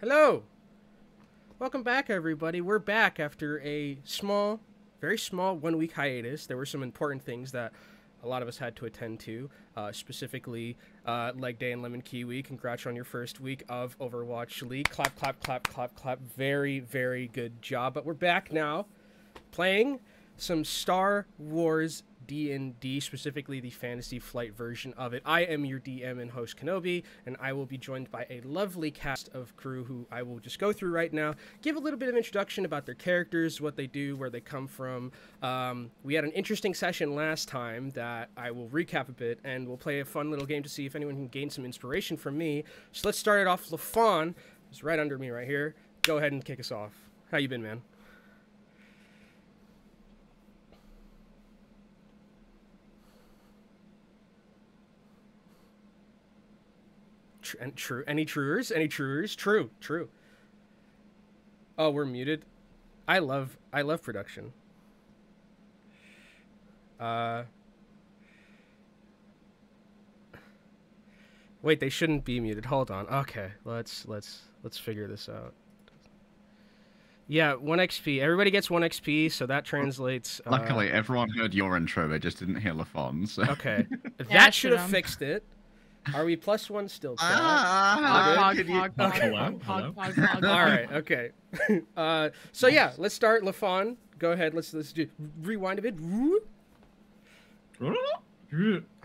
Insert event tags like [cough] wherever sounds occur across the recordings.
Hello. Welcome back, everybody. We're back after a small, very small one week hiatus. There were some important things that a lot of us had to attend to, uh, specifically uh, Leg Day and Lemon Kiwi. Congrats on your first week of Overwatch League. Clap, clap, clap, clap, clap. Very, very good job. But we're back now playing some Star Wars D&D, specifically the Fantasy Flight version of it. I am your DM and host Kenobi, and I will be joined by a lovely cast of crew who I will just go through right now, give a little bit of introduction about their characters, what they do, where they come from. Um, we had an interesting session last time that I will recap a bit, and we'll play a fun little game to see if anyone can gain some inspiration from me. So let's start it off. LaFon is right under me right here. Go ahead and kick us off. How you been, man? Tr- and true. Any truers? Any truers? True. True. Oh, we're muted. I love I love production. Uh Wait, they shouldn't be muted. Hold on. Okay, let's let's let's figure this out. Yeah, 1 XP. Everybody gets 1 XP, so that translates uh, Luckily, everyone heard your intro. They just didn't hear LaFon. So. [laughs] Okay. Yeah, that should should've. fixed it. Are we plus 1 still? chat? Ah, Hog, could you- hog, hog, Okay. hog, hog, hog, hog, All hog. right. Okay. [laughs] uh, so yeah, let's start. Lafon, go ahead. Let's let's do rewind a bit.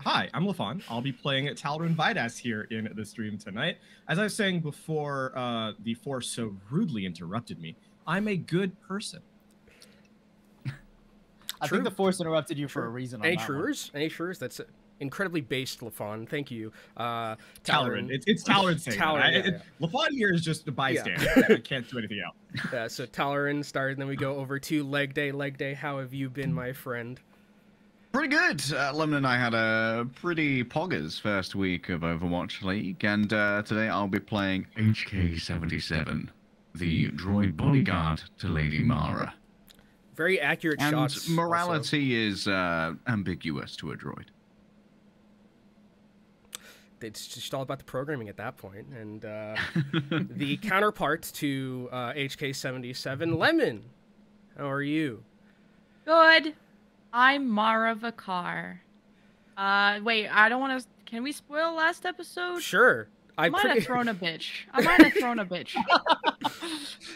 Hi, I'm LaFon. I'll be playing at Talrin Vidas here in the stream tonight. As I was saying before uh, the Force so rudely interrupted me, I'm a good person. I True. think the force interrupted you for a reason. On Any that one. Any truers? That's incredibly based, Lafon. Thank you. Uh, Talrin. Talrin. It's, it's Talrin [laughs] saying Talrin, that. I- yeah, LaFon here is just a bystander. I can't do anything else. [laughs] Yeah, so Talarin started, and then we go over to Leg Day. Leg Day, how have you been, my friend? Pretty good. Uh, Lemon and I had a pretty poggers first week of Overwatch League, and uh, today I'll be playing HK77, the droid bodyguard to Lady Mara. Very accurate And shots. also. morality is uh, ambiguous to a droid. It's just all about the programming at that point. And uh, [laughs] the counterpart to uh, HK77, Lemon. How are you? Good. I'm Mara Vakar. Uh, wait, I don't want to. Can we spoil last episode? Sure. I I might pretty... have thrown a bitch. I [laughs] might have thrown a bitch.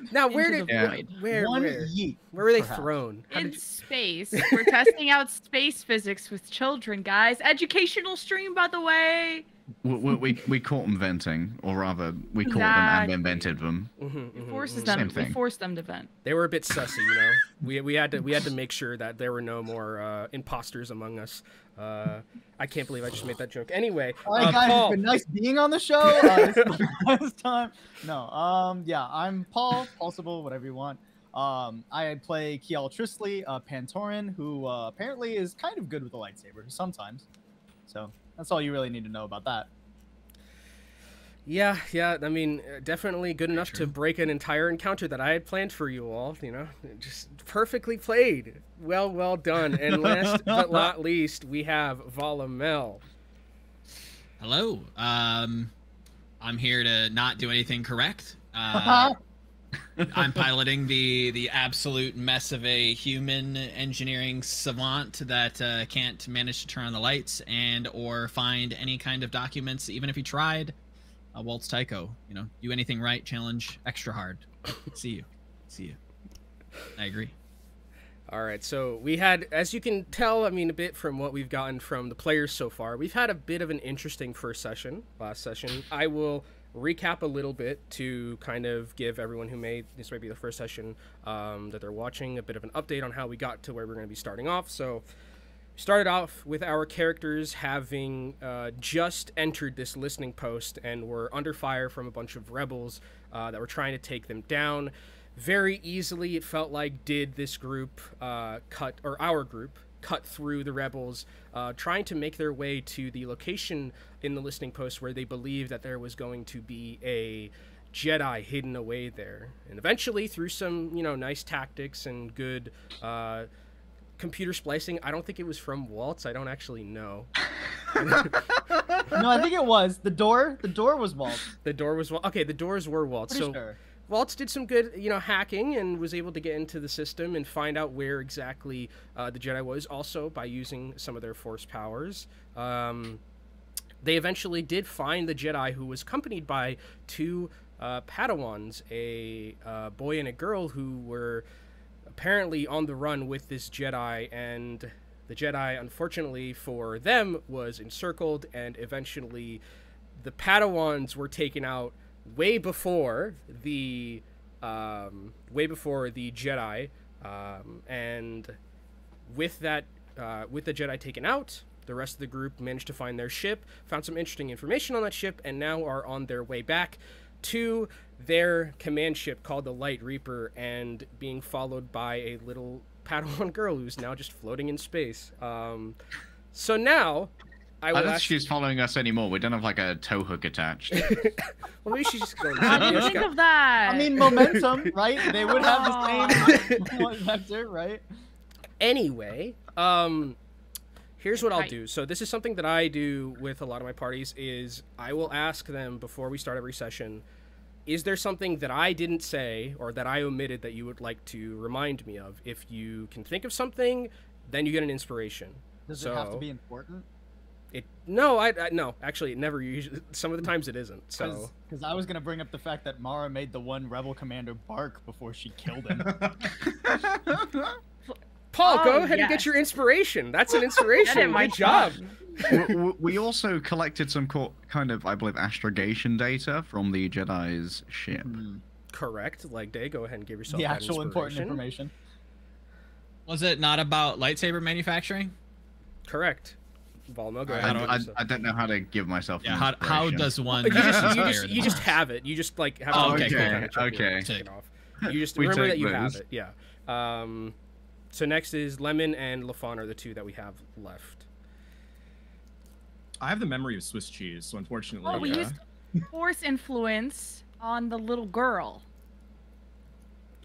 [laughs] now where did the Yeah. void. where One where yeet. where were they perhaps. thrown? How In did you- space, we're testing out space physics with children, guys. Educational stream, by the way. We, we, we, we caught them venting, or rather, we caught them Exactly. and vented them. Mhm, It mhm, forces mhm. them. Same We thing. force them to vent. They were a bit sussy, you know. we we had to we had to make sure that there were no more uh, imposters among us. Uh, I can't believe I just made that joke. Anyway, All right, uh, guys, Paul, it's been nice being on the show. Uh, [laughs] this [laughs] last time. No, um, yeah, I'm Paul, Paulsible, whatever you want. Um, I play Kiel Trisley, uh, Pantoran, who uh, apparently is kind of good with the lightsaber sometimes. So that's all you really need to know about that. Yeah, yeah. I mean, uh, definitely good enough to break an entire encounter that I had planned for you all. You know, just perfectly played. Well, well done. And last [laughs] but not least, we have Volamel. Hello. Um, I'm here to not do anything correct. [laughs] Uh, I'm piloting the the absolute mess of a human engineering savant that uh, can't manage to turn on the lights and or find any kind of documents, even if he tried. Uh, Waltz Tycho, you know, do anything right, challenge extra hard. See you, see you. I agree. All right, so we had, as you can tell, I mean, a bit from what we've gotten from the players so far, we've had a bit of an interesting first session, last session. I will recap a little bit to kind of give everyone who may, this might be the first session um, that they're watching, a bit of an update on how we got to where we're going to be starting off. So, we started off with our characters having uh, just entered this listening post and were under fire from a bunch of rebels uh, that were trying to take them down. Very easily, it felt like did this group uh, cut, or our group, cut through the rebels, uh, trying to make their way to the location in the listening post where they believed that there was going to be a Jedi hidden away there. And eventually, through some, you know, nice tactics and good uh, computer splicing. I don't think it was from Waltz. I don't actually know. [laughs] no, I think it was the door. The door was Walt. The door was Wal- okay. The doors were Waltz. Pretty so sure. Waltz did some good, you know, hacking and was able to get into the system and find out where exactly uh, the Jedi was. Also by using some of their Force powers. Um, they eventually did find the Jedi who was accompanied by two uh, Padawans, a uh, boy and a girl who were apparently on the run with this Jedi, and the Jedi, unfortunately for them, was encircled, and eventually the Padawans were taken out way before the um, way before the Jedi, um, and with that, uh, with the Jedi taken out, the rest of the group managed to find their ship, found some interesting information on that ship, and now are on their way back to their command ship called the Light Reaper, and being followed by a little [laughs] Padawan girl who's now just floating in space. Um, so now, I I don't think ask. she's following us anymore. We don't have like a tow hook attached. [laughs] well, maybe she's just going. [laughs] I didn't think go- of that. I mean, momentum, [laughs] right? They would have the same vector, right? anyway um here's what i'll do so this is something that i do with a lot of my parties is i will ask them before we start every session is there something that i didn't say or that i omitted that you would like to remind me of if you can think of something then you get an inspiration Does it have to be important? It no I, I no actually it never usually some of the times it isn't so Because I was gonna bring up the fact that Mara made the one rebel commander bark before she killed him. [laughs] paul go Oh, ahead and get your inspiration that's an [laughs] inspiration my job we, we- we also collected some kind of, I believe, astrogation data from the Jedi's ship. Hmm. correct Leg Day go ahead and give yourself the that actual important information. Was it not about lightsaber manufacturing? correct Valmo, go Alright, I, ahead. I I, I don't know how to give myself. Yeah. How, how does one? you just, you just you just have it. You just like have Oh, okay, cool. kind of check it- Okay. check it off. [laughs] You just remember that you have it. Yeah. Um, so next is Lemon and Lafon are the two that we have left. I have the memory of Swiss cheese, so unfortunately. Well, we uh, used force influence on the little girl.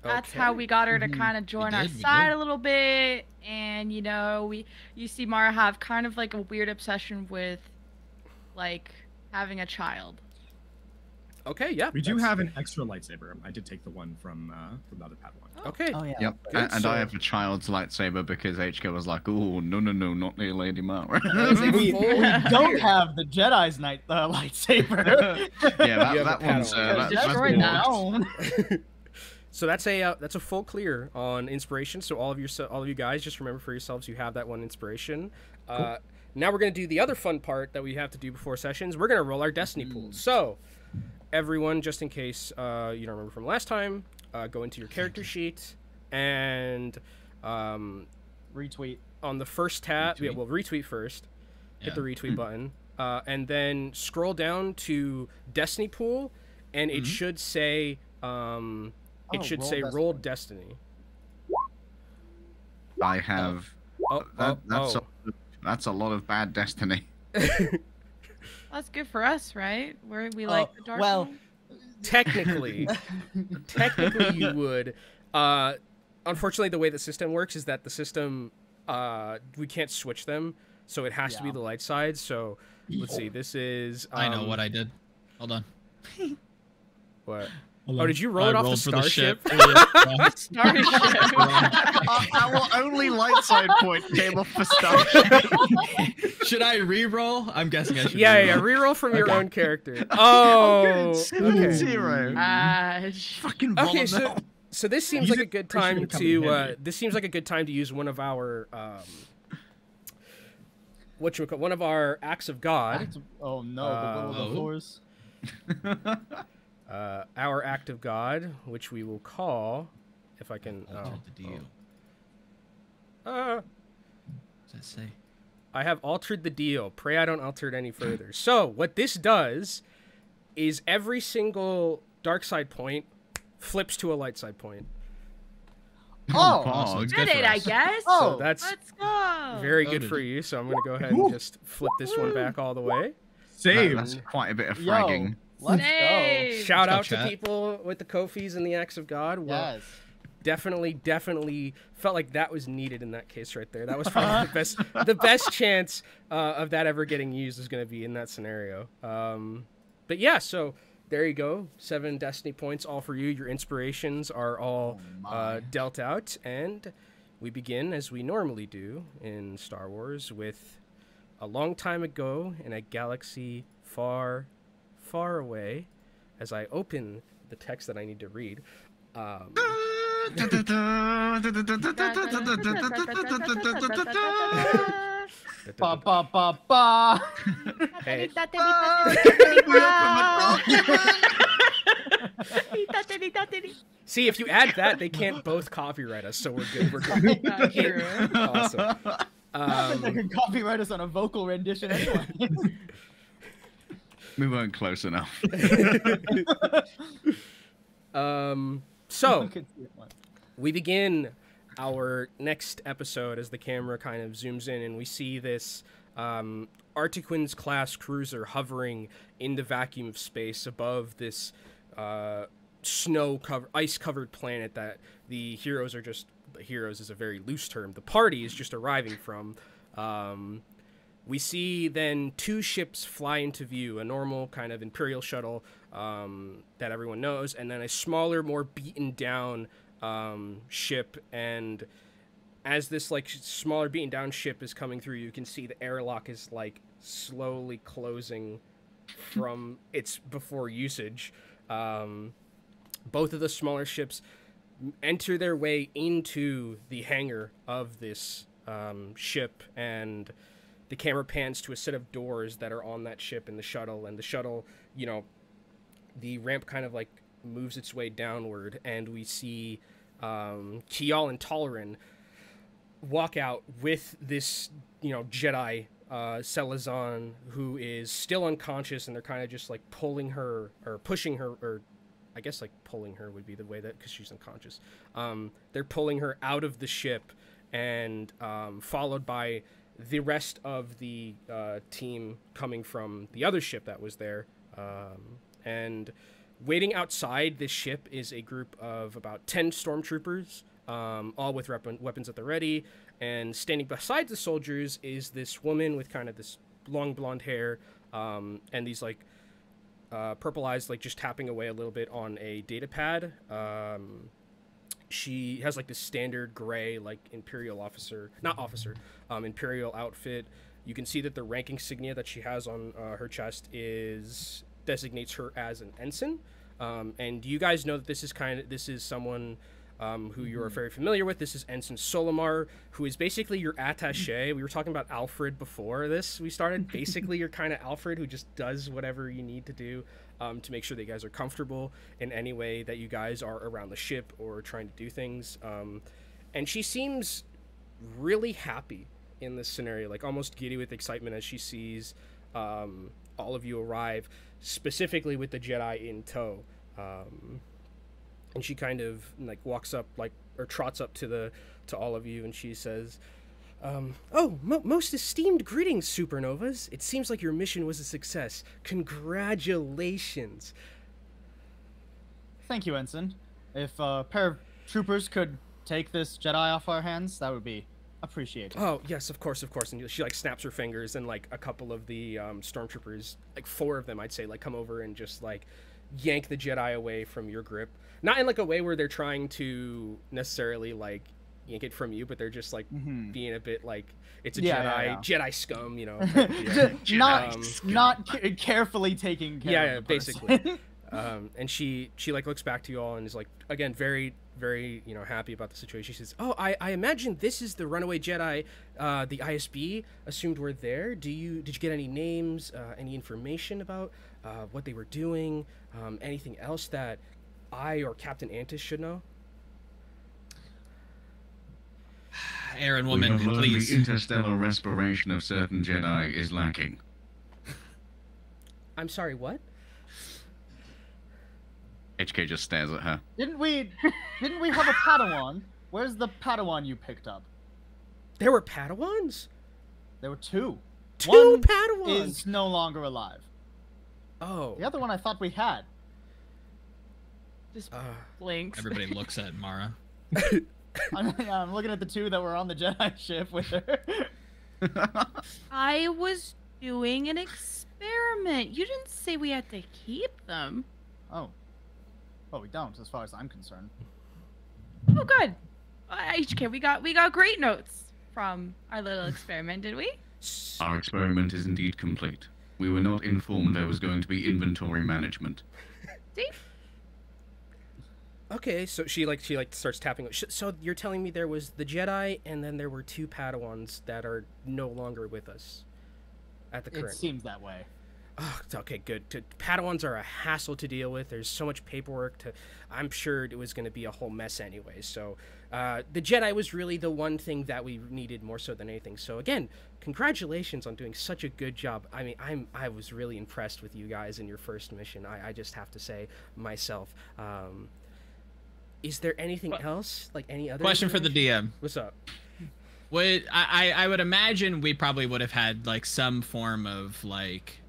That's how we got her to Mhm. kind of join our did, we side a little bit, and you know, we you see Mara have kind of like a weird obsession with, like having a child. Okay. Yeah. we do have an extra lightsaber. I did take the one from uh, from the other Padawan. Okay. Oh yeah. Yep, Good, and, and so- I have a child's lightsaber because HK was like, "Oh no no no, not near Lady Mara." That is a we, we don't have the Jedi's night uh, [laughs] lightsaber. yeah, that, that one's Padawan. uh, that, that's Destroyed blocked. that. So that's a uh, that's a full clear on inspiration. So all of your all of you guys just remember for yourselves you have that one inspiration. Uh, now we're gonna do the other fun part that we have to do before sessions. We're gonna roll our destiny pools. So everyone, just in case uh, you don't remember from last time, uh, go into your character [laughs] sheet and um, Retweet. on the first tab, yeah, Retweet. well retweet first. Yeah. Hit the Yeah. retweet [clears throat] button, uh, and then scroll down to destiny pool, and it Mhm. should say um, it Oh, should roll say destiny. roll destiny. I have. Oh, That, oh, that's oh. a, that's a lot of bad destiny. [laughs] That's good for us, right? Where we Oh, like the dark. well, side. technically, [laughs] technically you would. Uh, unfortunately, the way the system works is that the system uh, we can't switch them, so it has to be the light side. So let's see. This is. Um, I know what I did. Hold on. [laughs] What? Hold Oh, on. did you roll I it off the rolled for starship? ship. Yeah. [laughs] Starship. [laughs] Our only light side point came off the starship. should I re-roll? I'm guessing I should. Yeah, yeah, yeah. re-roll. Reroll from your own character. [laughs] Oh, good. okay. Zero. Ah, Fucking Okay, so so this seems Use like a good time to come to. in Uh, this seems like a good time to use one of our. Um, what you call one of our acts of God. Act- oh no, Uh, the will of oh. the force. Uh, our act of God, which we will call, if I can. Altered Oh, the deal. oh. Uh, What does that say? I have altered the deal. Pray I don't alter it any further. [clears throat] So what this does is every single dark side point flips to a light side point. [clears throat] Oh, Pog. it's Good good it, I guess. Oh, So that's Let's go. very good for you. So I'm gonna go ahead and just flip this one back all the way. That- Save. that's quite a bit of Yo, fragging. let's go! Shout go, out to chat. people with the Ko-fis and the acts of God. Well, Yes. definitely, definitely felt like that was needed in that case right there. That was probably the best, the best chance uh, of that ever getting used is going to be in that scenario. Um, but yeah, so there you go. Seven destiny points, all for you. Your inspirations are all Oh uh, dealt out, and we begin as we normally do in Star Wars with a long time ago in a galaxy far, far away. As I open the text that I need to read. Um, Ba ba ba ba. Hey. [laughs] See, if you add that, they can't both copyright us, so we're good. We're good. Not true. awesome. I [laughs] think they Um, can copyright us on a vocal rendition anyway. [laughs] We weren't close enough. [laughs] um, so You can see it once. we begin our next episode as the camera kind of zooms in and we see this um, Arquitens class cruiser hovering in the vacuum of space above this uh, snow covered, ice covered planet that the heroes are just. The heroes is a very loose term. The party is just arriving from. Um, we see then two ships fly into view a normal kind of imperial shuttle um, that everyone knows and then a smaller more beaten down um, ship. And as this like smaller beaten down ship is coming through you can see the airlock is like slowly closing [laughs] from its before usage. Um, both of the smaller ships enter their way into the hangar of this um, ship and the camera pans to a set of doors that are on that ship in the shuttle and the shuttle you know the ramp kind of like moves its way downward and we see um, Kial and Toleran walk out with this you know Jedi uh, Selazan who is still unconscious and they're kind of just like pulling her or pushing her or I guess like pulling her would be the way that because she's unconscious. Um, they're pulling her out of the ship and um, followed by the rest of the uh, team coming from the other ship that was there. Um, and waiting outside this ship is a group of about 10 stormtroopers, um, all with weapon- weapons at the ready. And standing beside the soldiers is this woman with kind of this long blonde hair um, and these like uh, purple eyes, like just tapping away a little bit on a data pad. Um, she has like this standard gray, like imperial officer, not officer, um, imperial outfit. You can see that the rank insignia that she has on uh, her chest is designates her as an ensign. Um, and you guys know that this is kind of this is someone um, who you are very familiar with. This is Ensign Solomar, who is basically your attaché. We were talking about Alfred before this. We started. [laughs] Basically, you're kind of Alfred who just does whatever you need to do um, to make sure that you guys are comfortable in any way that you guys are around the ship or trying to do things. Um, and she seems really happy in this scenario, like almost giddy with excitement as she sees um, all of you arrive, specifically with the Jedi in tow. Um, and she kind of like walks up, like or trots up to the to all of you, and she says, um, "Oh, mo- most esteemed greetings, supernovas. It seems like your mission was a success. Congratulations." Thank you, Ensign. If a pair of troopers could take this Jedi off our hands, that would be appreciated. Oh yes, of course, of course. And she like snaps her fingers, and like a couple of the um, stormtroopers, like four of them, I'd say, like come over and just like yank the Jedi away from your grip. Not in like a way where they're trying to necessarily like yank it from you, but they're just like Mhm. being a bit like it's a Yeah, Jedi, yeah, Jedi scum, you know. [laughs] type. Not Um, not ca- carefully taking care Yeah, of yeah, basically. [laughs] um, and she she like looks back to you all and is like again very very you know happy about the situation. She says, "Oh, I, I imagine this is the runaway Jedi. Uh, the ISB assumed were there. Do you did you get any names, uh, any information about uh, what they were doing? Um, anything else that I or Captain Antis should know?" Aaron, We woman, have please. The interstellar respiration of certain Jedi is lacking. I'm sorry, what? HK just stares at her. didn't we? Didn't we have a Padawan? Where's the Padawan you picked up? There were Padawans. There were two. Two One Padawans. Is no longer alive. Oh. The other one I thought we had. Just Uh, blinks. Everybody [laughs] looks at Mara. [laughs] I'm, I'm looking at the two that were on the Jedi [laughs] ship with her. I was doing an experiment. You didn't say we had to keep them. Oh. Well, we don't, as far as I'm concerned. Oh, good. Uh, HK, we got we got great notes from our little experiment, did we? Our experiment is indeed complete. We were not informed there was going to be inventory management. See? Okay, so she like she like starts tapping. So you're telling me there was the Jedi, and then there were two Padawans that are no longer with us at the current It seems that way. Oh, okay, good. Padawans are a hassle to deal with. There's so much paperwork to. I'm sure it was going to be a whole mess anyway. So, uh, the Jedi was really the one thing that we needed more so than anything. So again, congratulations on doing such a good job. I mean, I'm I was really impressed with you guys in your first mission. I, I just have to say myself. Um, is there anything What- else? Like any other Question for the? DM. What's up? Would I, I I would imagine we probably would have had like some form of like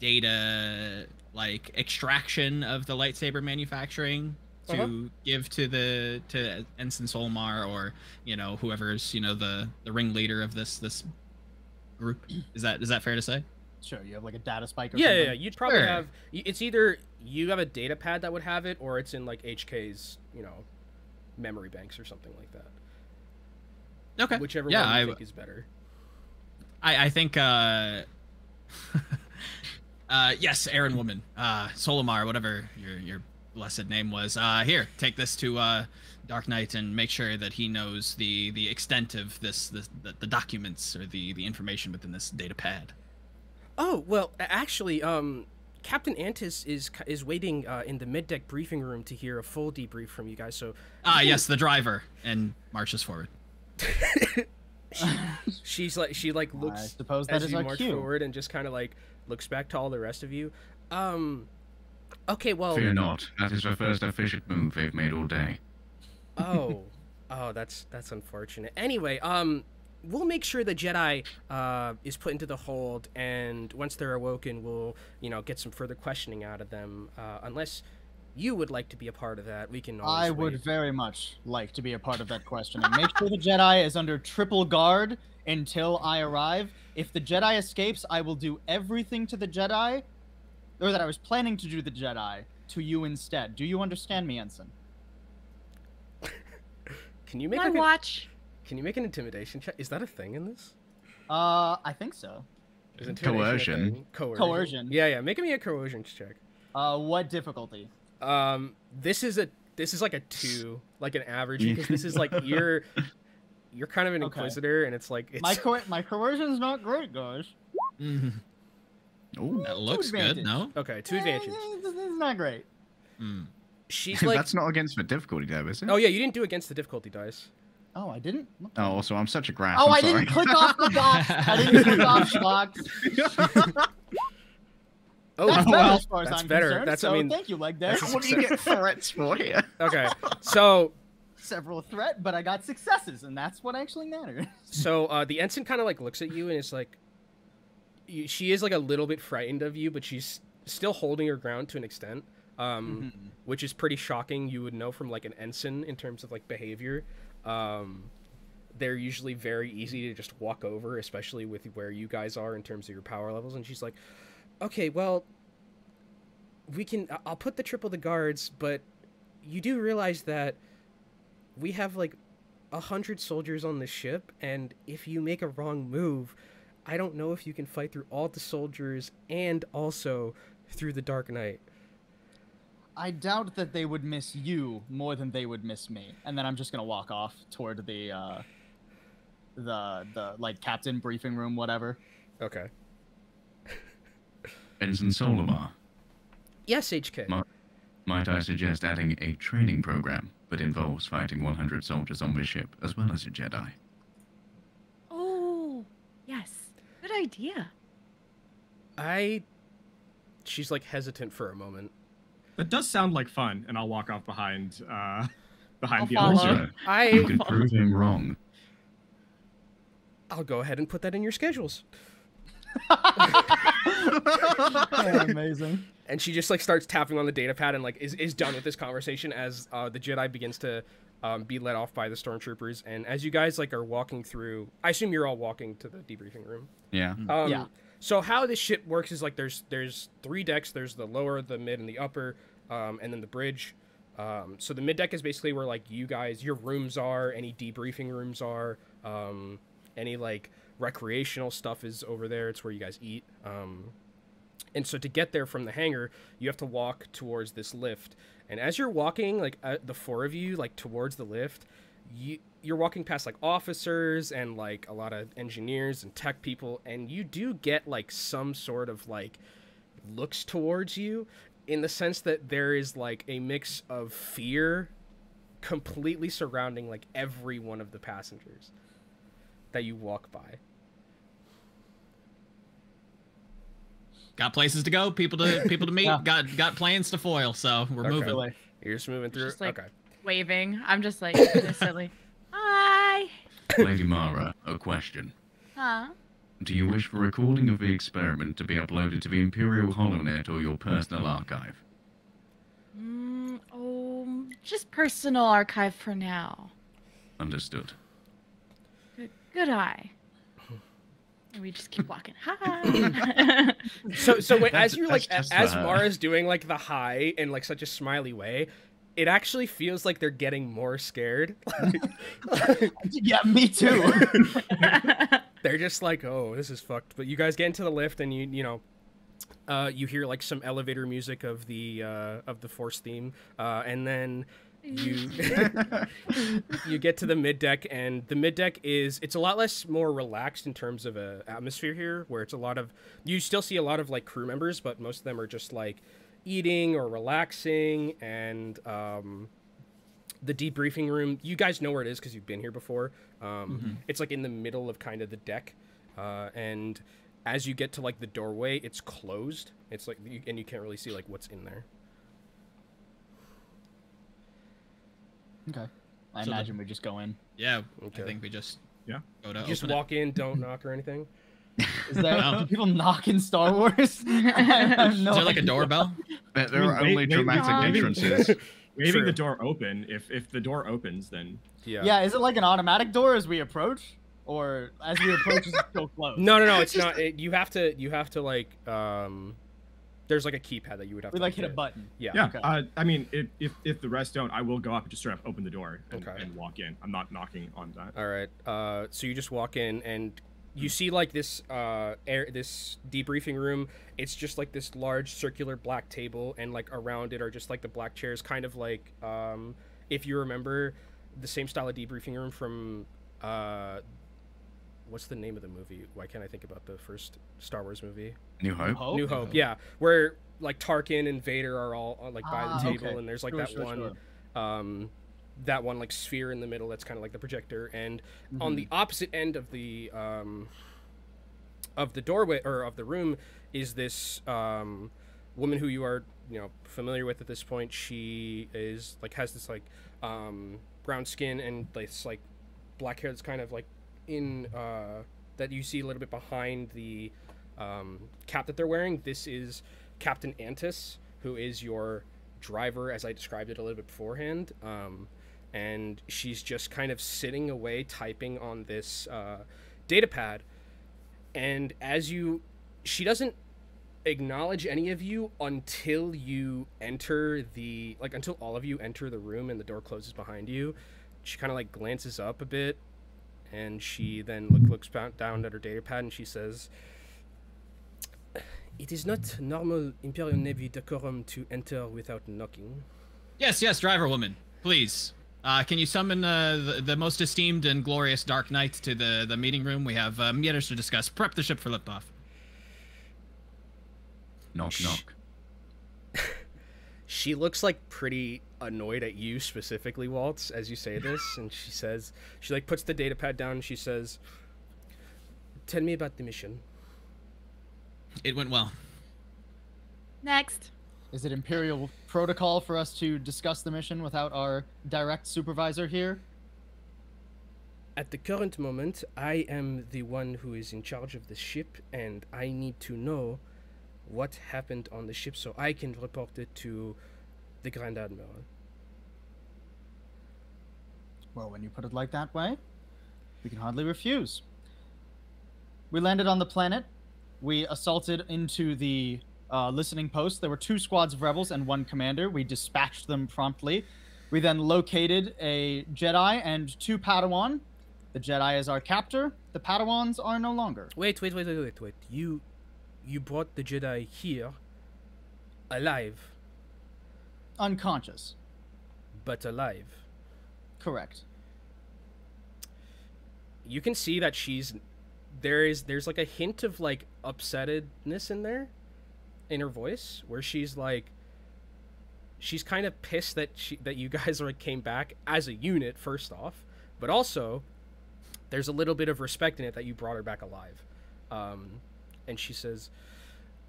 data like extraction of the lightsaber manufacturing to Uh-huh. give to the to Ensign Solmar or you know whoever's you know the the ringleader of this this group. Is that is that fair to say? Sure, you have like a data spike or Yeah, yeah, something. yeah, you'd probably Sure. have. It's either you have a data pad that would have it, or it's in like HK's, you know, memory banks or something like that. Okay. Whichever yeah, one you I, think is better. I I think uh [laughs] uh yes, Aaron Woman, uh Solomar, whatever your your blessed name was. Uh here, take this to uh Dark Knight and make sure that he knows the the extent of this, this the, the documents or the the information within this data pad. Oh well, actually, um, Captain Antis is is waiting uh, in the mid deck briefing room to hear a full debrief from you guys. So Ah, yes, the driver and marches forward. [laughs] [laughs] she's like she like I looks suppose that as is you march cue. forward and just kind of like looks back to all the rest of you. Um, okay, well, Fear not, that is the first efficient move they've made all day. oh, oh, that's that's unfortunate. Anyway, um, we'll make sure the Jedi uh, is put into the hold, and once they're awoken, we'll you know get some further questioning out of them. Uh, unless you would like to be a part of that, we can. Always I would wait. very much like to be a part of that questioning. Make sure the Jedi is under triple guard until I arrive. If the Jedi escapes, I will do everything to the Jedi, or that I was planning to do the Jedi, to you instead. Do you understand me, Ensign? [laughs] Can you make My like a, watch. Can you make an intimidation check? Is that a thing in this? Uh, I think so. Is intimidation a Coercion. Coercion. Coercion. Yeah, yeah. Make me a coercion check. Uh, what difficulty? Um, this is a this is like a two, like an average, because this is like [laughs] you're you're kind of an Okay. inquisitor, and it's like it's My co- my coercion's not great, guys. Mhm. [laughs] Ooh, That looks good, no? okay. Two advantage. eh, This is not great. Mm. She's [laughs] like, that's not against the difficulty tab, is it? oh yeah, you didn't do against the difficulty dice. Oh, I didn't. Oh, so I'm such a grass. Oh, I'm I sorry. didn't click off the box. I didn't click off [laughs] the [laughs] box. Oh, That's better well, as far as that's I'm better. concerned. That's- I mean, thank you, leg deck. what do you get threats for here? okay. [laughs] So Several threat, but I got successes, and that's what actually matters. so uh, the ensign kind of like looks at you and is like, y- she is like a little bit frightened of you, but she's still holding her ground to an extent. Um, Mhm. which is pretty shocking. You would know from like an ensign in terms of like behavior. Um, they're usually very easy to just walk over, especially with where you guys are in terms of your power levels. And she's like, "Okay, well, we can. I'll put the triple the guards, but you do realize that we have like a hundred soldiers on the ship, and if you make a wrong move." I don't know if you can fight through all the soldiers and also through the Dark Knight. I doubt that they would miss you more than they would miss me, and then I'm just gonna walk off toward the uh, the the like captain briefing room, whatever. Okay. [laughs] Ensign Solomar, Yes, HK. Ma- might I suggest adding a training program that involves fighting 100 soldiers on the ship as well as a Jedi? Oh, yes. Good idea. I. She's like hesitant for a moment. That does sound like fun, and I'll walk off behind uh [laughs] behind I'll the follow. other Also, I. you can prove him wrong. I'll go ahead and put that in your schedules. [laughs] amazing. and she just like starts tapping on the data pad and like is, is done with this conversation as uh, the Jedi begins to um, be let off by the stormtroopers. And as you guys like are walking through, I assume you're all walking to the debriefing room. Yeah. Um, Yeah. So how this shit works is like there's there's three decks. There's the lower, the mid, and the upper, um, and then the bridge. Um, so the mid deck is basically where like you guys, your rooms are, any debriefing rooms are, um, any like recreational stuff is over there. It's where you guys eat. Um, and so to get there from the hangar, you have to walk towards this lift. And as you're walking, like uh, the four of you, like towards the lift, you you're walking past like officers and like a lot of engineers and tech people, and you do get like some sort of like looks towards you, in the sense that there is like a mix of fear, completely surrounding like every one of the passengers that you walk by. Got places to go, people to people to [laughs] meet, Yeah. got got plans to foil, so we're Okay. moving. You're just moving through. Just, like- okay. Waving. I'm just like [coughs] silly. Hi. Lady Mara, a question. Huh? Do you wish for a recording of the experiment to be uploaded to the Imperial HoloNet or your personal archive? Mm, oh, just personal archive for now. Understood. Good, good eye. And we just keep walking. Hi. So so [laughs] wait, as you like that's as. Mara's doing like the high in like such a smiley way, it actually feels like they're getting more scared. [laughs] [laughs] Yeah, me too. [laughs] they're just like, oh, this is fucked. But you guys get into the lift and you you know. Uh, you hear like some elevator music of the uh, of the force theme, uh, and then you you get to the mid deck, and the mid deck is it's a lot less more relaxed in terms of a atmosphere here, where it's a lot of you still see a lot of like crew members, but most of them are just like eating or relaxing, and um, the debriefing room. You guys know where it is because you've been here before. Um, It's like in the middle of kind of the deck, uh, and as you get to like the doorway, it's closed. It's like you, and you can't really see like what's in there. okay. I So the- imagine we just go in. Yeah, Okay. I think we just Yeah. go to You just open it. walk in, don't [laughs] knock or anything. Is there Wow. do people knock in Star Wars? [laughs] No Is there like a doorbell? There, there I mean, are only wait- dramatic wait- entrances. [laughs] Waving True. the door open. If if the door opens, then Yeah. Yeah, is it like an automatic door as we approach, or as we approach, is it still closed? No, no, no. [laughs] It's not. It, you have to. You have to like. Um, there's like a keypad that you would have We to like hit a button. Yeah. yeah. Okay. Uh, I mean, if, if if the rest don't, I will go up and just straight up open the door and, Okay. and walk in. I'm not knocking on that. All right. Uh, so you just walk in and you see like this uh air this debriefing room. It's just like this large circular black table and like around it are just like the black chairs, kind of like um if you remember the same style of debriefing room from uh what's the name of the movie? Why can't I think about the first Star Wars movie? New Hope. Hope? New Hope. Yeah, where like Tarkin and Vader are all uh, like by Ah, the table okay. and there's like Sure, that sure, one sure. um, that one like sphere in the middle that's kind of like the projector and on Mm-hmm. the opposite end of the um, of the doorway or of the room is this um, woman who you are you know familiar with at this point. She is like has this like um, brown skin and this like black hair that's kind of like in uh, that you see a little bit behind the um, cap that they're wearing. This is captain antis who is your driver as i described it a little bit beforehand. Um, and she's just kind of sitting away typing on this uh, data pad. And as you she doesn't acknowledge any of you until you enter the like until all of you enter the room and the door closes behind you. She kind of like glances up a bit and she then look, looks down at her data pad and she says it is not normal imperial navy decorum to enter without knocking. Yes, yes, driver woman, please. Uh, can you summon uh, the, the most esteemed and glorious Dark Knight to the, the meeting room? We have uh, matters to discuss. Prep the ship for liftoff. Knock, Shh. knock. [laughs] she looks like pretty annoyed at you specifically waltz as you say this and she says she like puts the data pad down and she says tell me about the mission It went well. Next. Is it Imperial protocol for us to discuss the mission without our direct supervisor here? at the current moment i am the one who is in charge of the ship and i need to know what happened on the ship so I can report it to the Grand Admiral. Well, when you put it like that way, we can hardly refuse. We landed on the planet. We assaulted into the uh, listening post. There were two squads of rebels and one commander. We dispatched them promptly. We then located a Jedi and two Padawan. The Jedi is our captor. The Padawans are no longer. Wait, wait, wait, wait, wait, wait. You, you brought the Jedi here, alive, Unconscious. but alive. Correct. You can see that she's there is there's like a hint of like upsettedness in there, in her voice, where she's like, she's kind of pissed that she that you guys like came back as a unit first off, but also there's a little bit of respect in it that you brought her back alive. Um, and she says,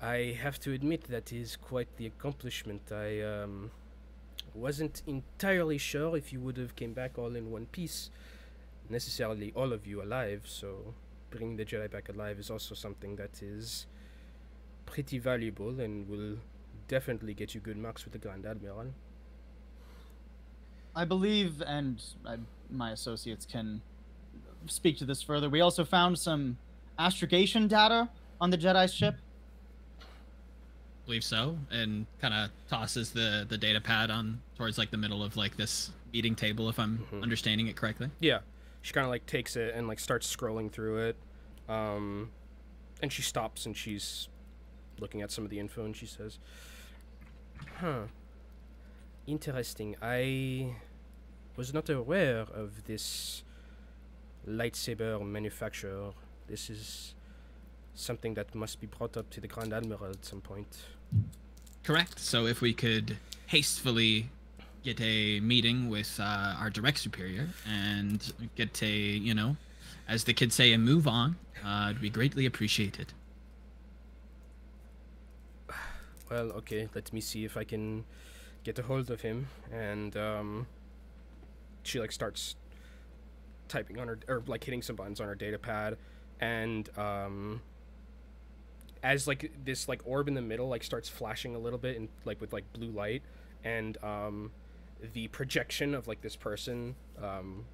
I have to admit that is quite the accomplishment. I um, wasn't entirely sure if you would have came back all in one piece, necessarily all of you alive. So bringing the Jedi back alive is also something that is pretty valuable and will definitely get you good marks with the Grand Admiral. I believe, and I, my associates can speak to this further. We also found some astrogation data on the Jedi ship. believe so, and kind of tosses the the data pad on towards like the middle of like this meeting table, if I'm Mhm. understanding it correctly. Yeah, she kind of like takes it and like starts scrolling through it, um, and she stops and she's looking at some of the info and she says, "Huh, interesting. I was not aware of this lightsaber manufacturer. This is something that must be brought up to the Grand Admiral at some point." Correct. So if we could hastily get a meeting with uh, our direct superior and get a, you know, as the kids say, a move on, uh, it'd be greatly appreciated. Well, okay, let me see if I can get a hold of him. And um, she like starts typing on her or like hitting some buttons on her data pad, and um, as like this like orb in the middle like starts flashing a little bit and like with like blue light, and um, the projection of like this person um,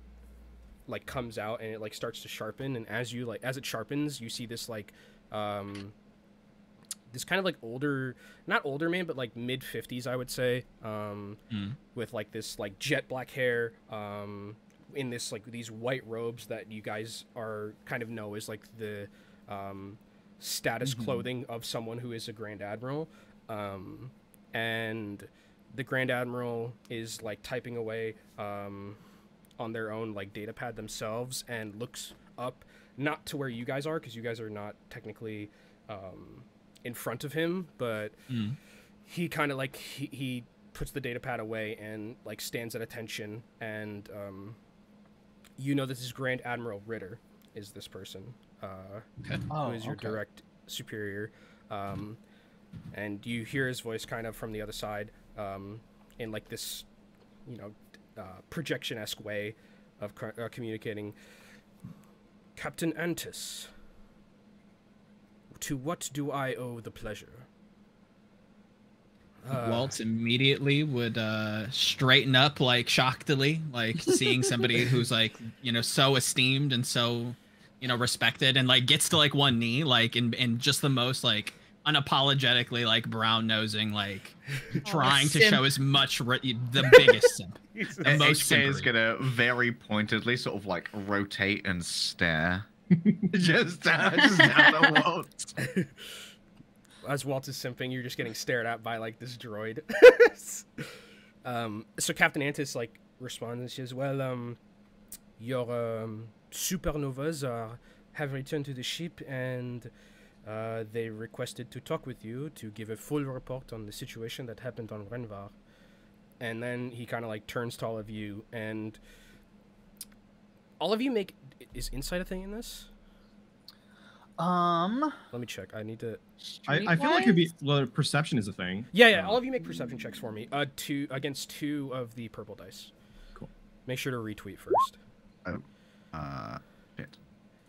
like comes out and it like starts to sharpen, and as you like as it sharpens, you see this like um, this kind of like older not older man but like mid 50s i would say um Mm. with like this like jet black hair um in this like these white robes that you guys are kind of know is like the um status Mhm. clothing of someone who is a grand admiral um and the grand admiral is like typing away um on their own like data pad themselves and looks up not to where you guys are because you guys are not technically um in front of him, but Mm. he kind of like he, he puts the data pad away and like stands at attention and um, you know this is Grand Admiral Ritter is this person uh, Oh, who is your okay. direct superior um, and you hear his voice kind of from the other side um, in like this you know uh, projection-esque way of co- uh, communicating Captain Antis to what do I owe the pleasure? Uh, Waltz immediately would uh, straighten up like shockedly, like seeing somebody [laughs] who's like you know so esteemed and so you know respected, and like gets to like one knee, like in in just the most like unapologetically like brown nosing, like [laughs] trying to show as much re- [laughs] the biggest simp. The most HK is gonna very pointedly sort of like rotate and stare. [laughs] just, [laughs] uh, just at the walls. as Walt is simping, you're just getting stared at by like this droid. [laughs] um, so Captain Antis like responds and says, "Well, um, your um, supernovas are have returned to the ship and." Uh, they requested to talk with you to give a full report on the situation that happened on Renvar. And then he kind of like turns to all of you, and all of you make. Is insight a thing in this? Um, Let me check. I need to. I, I feel like it'd be well, perception is a thing. Yeah, yeah. Um, All of you make perception checks for me. Uh, two against two of the purple dice. Cool. Make sure to retweet first. Uh, shit.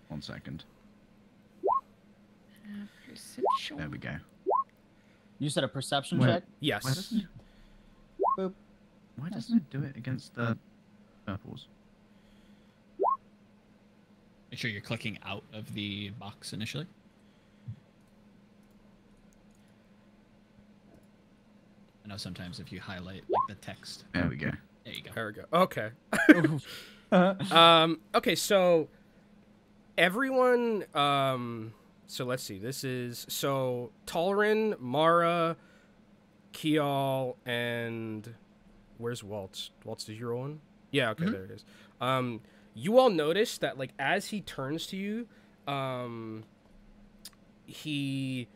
One second. Uh. There we go. You said a perception Wait. check. Why Yes. doesn't, Boop. why doesn't it do it against the purples? Make sure you're clicking out of the box initially. I know sometimes if you highlight like the text, There we go. there you go. There we go. Okay. [laughs] Um, okay, so everyone. Um, so let's see. This is so Talrin, Mara, Kial, and where's Waltz? Waltz, did you roll one? Yeah. Okay, Mhm. there it is. Um, you all notice that like as he turns to you, um, he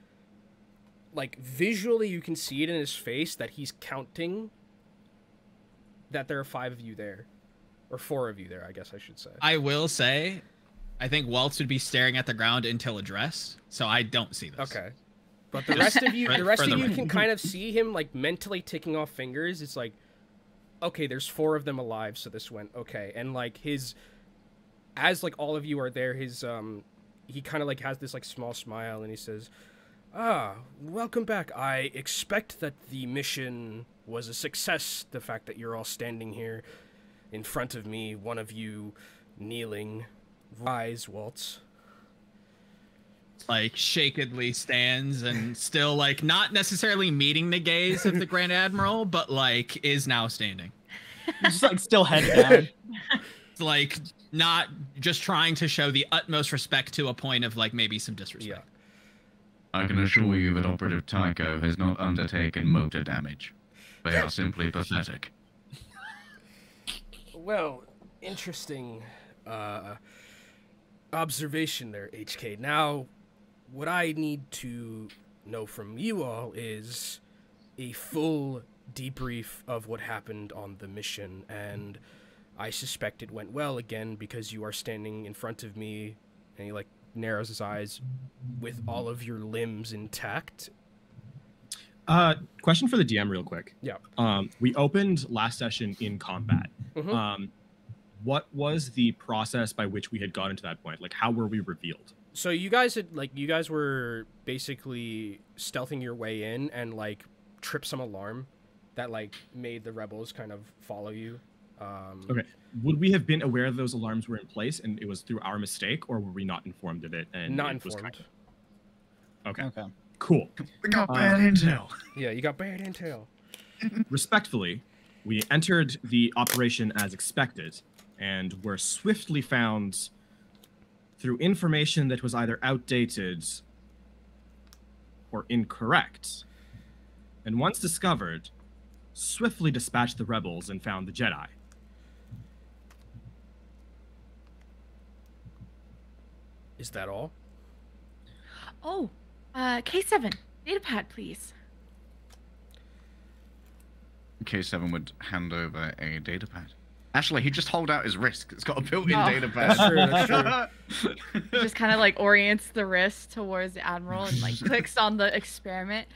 like visually you can see it in his face that he's counting that there are five of you there or four of you there i guess i should say. I will say, I think Waltz would be staring at the ground until addressed, so I don't see this. okay. But the rest of you the rest of you can kind of see him like mentally ticking off fingers. It's like okay there's four of them alive so this went okay. And like his as like all of you are there his um he kind of like has this like small smile and he says ah welcome back. I expect that the mission was a success the fact that you're all standing here in front of me one of you kneeling. Rise waltz Like shakedly stands and still like not necessarily meeting the gaze of the [laughs] Grand Admiral, but like is now standing. just like still head [laughs] down. Like not just trying to show the utmost respect to a point of like maybe some yeah disrespect. I can assure you that Operative Tycho has not undertaken motor damage. They are simply pathetic. Well, interesting uh, observation there, HK. Now, what I need to know from you all is a full debrief of what happened on the mission, and I suspect it went well again because you are standing in front of me, and he like narrows his eyes with all of your limbs intact. Uh, question for the DM, real quick. Yeah. Um, we opened last session in combat. Mhm. Um, what was the process by which we had gotten to that point? Like, how were we revealed? So you guys had like you guys were basically stealthing your way in and like trip some alarm that like made the rebels kind of follow you. Um, Okay. Would we have been aware those alarms were in place and it was through our mistake, or were we not informed of it? And Not it was informed. kind of- okay. Okay. Cool. We got Uh, bad intel. Yeah, you got bad intel. [laughs] Respectfully, we entered the operation as expected and were swiftly found through information that was either outdated or incorrect. And once discovered, swiftly dispatched the rebels and found the Jedi. Is that all? Oh, uh, K7, data pad, please. K7 would hand over a datapad. Actually, he just hold out his wrist. It's got a built-in Oh. datapad. That's true, that's [laughs] He just kind of like orients the wrist towards the admiral and like [laughs] clicks on the experiment.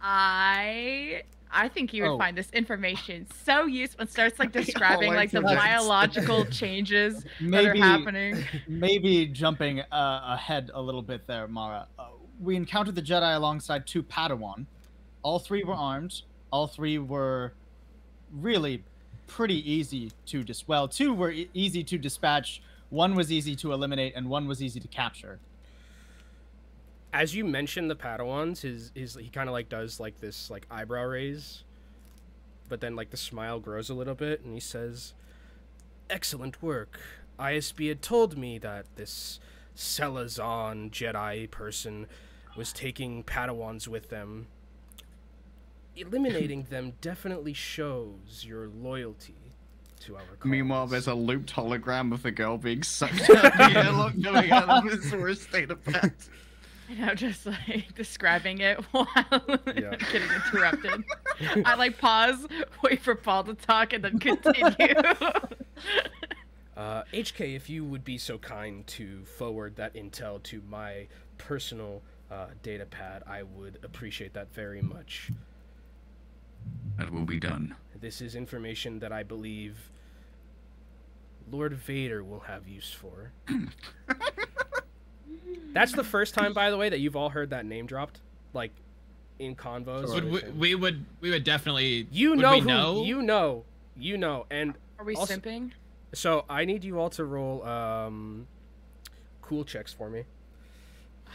I I think you would Oh. find this information so useful and starts like [laughs] describing like like the biological changes that are Maybe happening. maybe jumping uh, ahead a little bit there, Mara. Uh, we encountered the Jedi alongside two Padawan. All three were armed. All three were really pretty easy to dis. Well, two were e- easy to dispatch. One was easy to eliminate, and one was easy to capture. As you mentioned the Padawans, his his he kind of like does like this like eyebrow raise, but then like the smile grows a little bit, and he says, "Excellent work. ISB had told me that this Selazon Jedi person was taking Padawans with them. Eliminating them definitely shows your loyalty to our cause. Meanwhile, there's a looped hologram of the girl being sucked [laughs] out the airlock coming out of his wrist datapad. And I'm just like describing it [laughs] while Yeah. [laughs] getting interrupted. I like pause, wait for Paul to talk, and then continue. Uh, HK, if you would be so kind to forward that intel to my personal uh, data pad, I would appreciate that very much. That will be done. This is information that I believe Lord Vader will have use for. [laughs] That's the first time, by the way, that you've all heard that name dropped. Like, in convos. Would we, we would we would definitely you would know we who know? you know you know and Are we Also- simping? so i need you all to roll um cool checks for me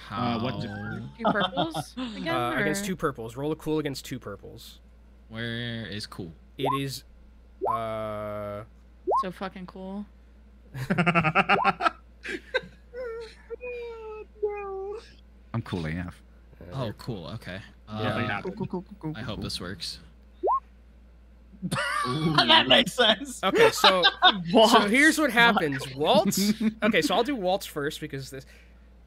Uh, what How- Two purples [laughs] again? uh, against two purples roll a cool against two purples Where is cool? it is uh So fucking cool. [laughs] I'm cool AF. Oh, cool. Okay. Yeah. Um, Yeah. Cool, cool, cool, cool, I hope this works. [laughs] [laughs] that makes sense. okay so so here's what happens waltz okay so i'll do waltz first because this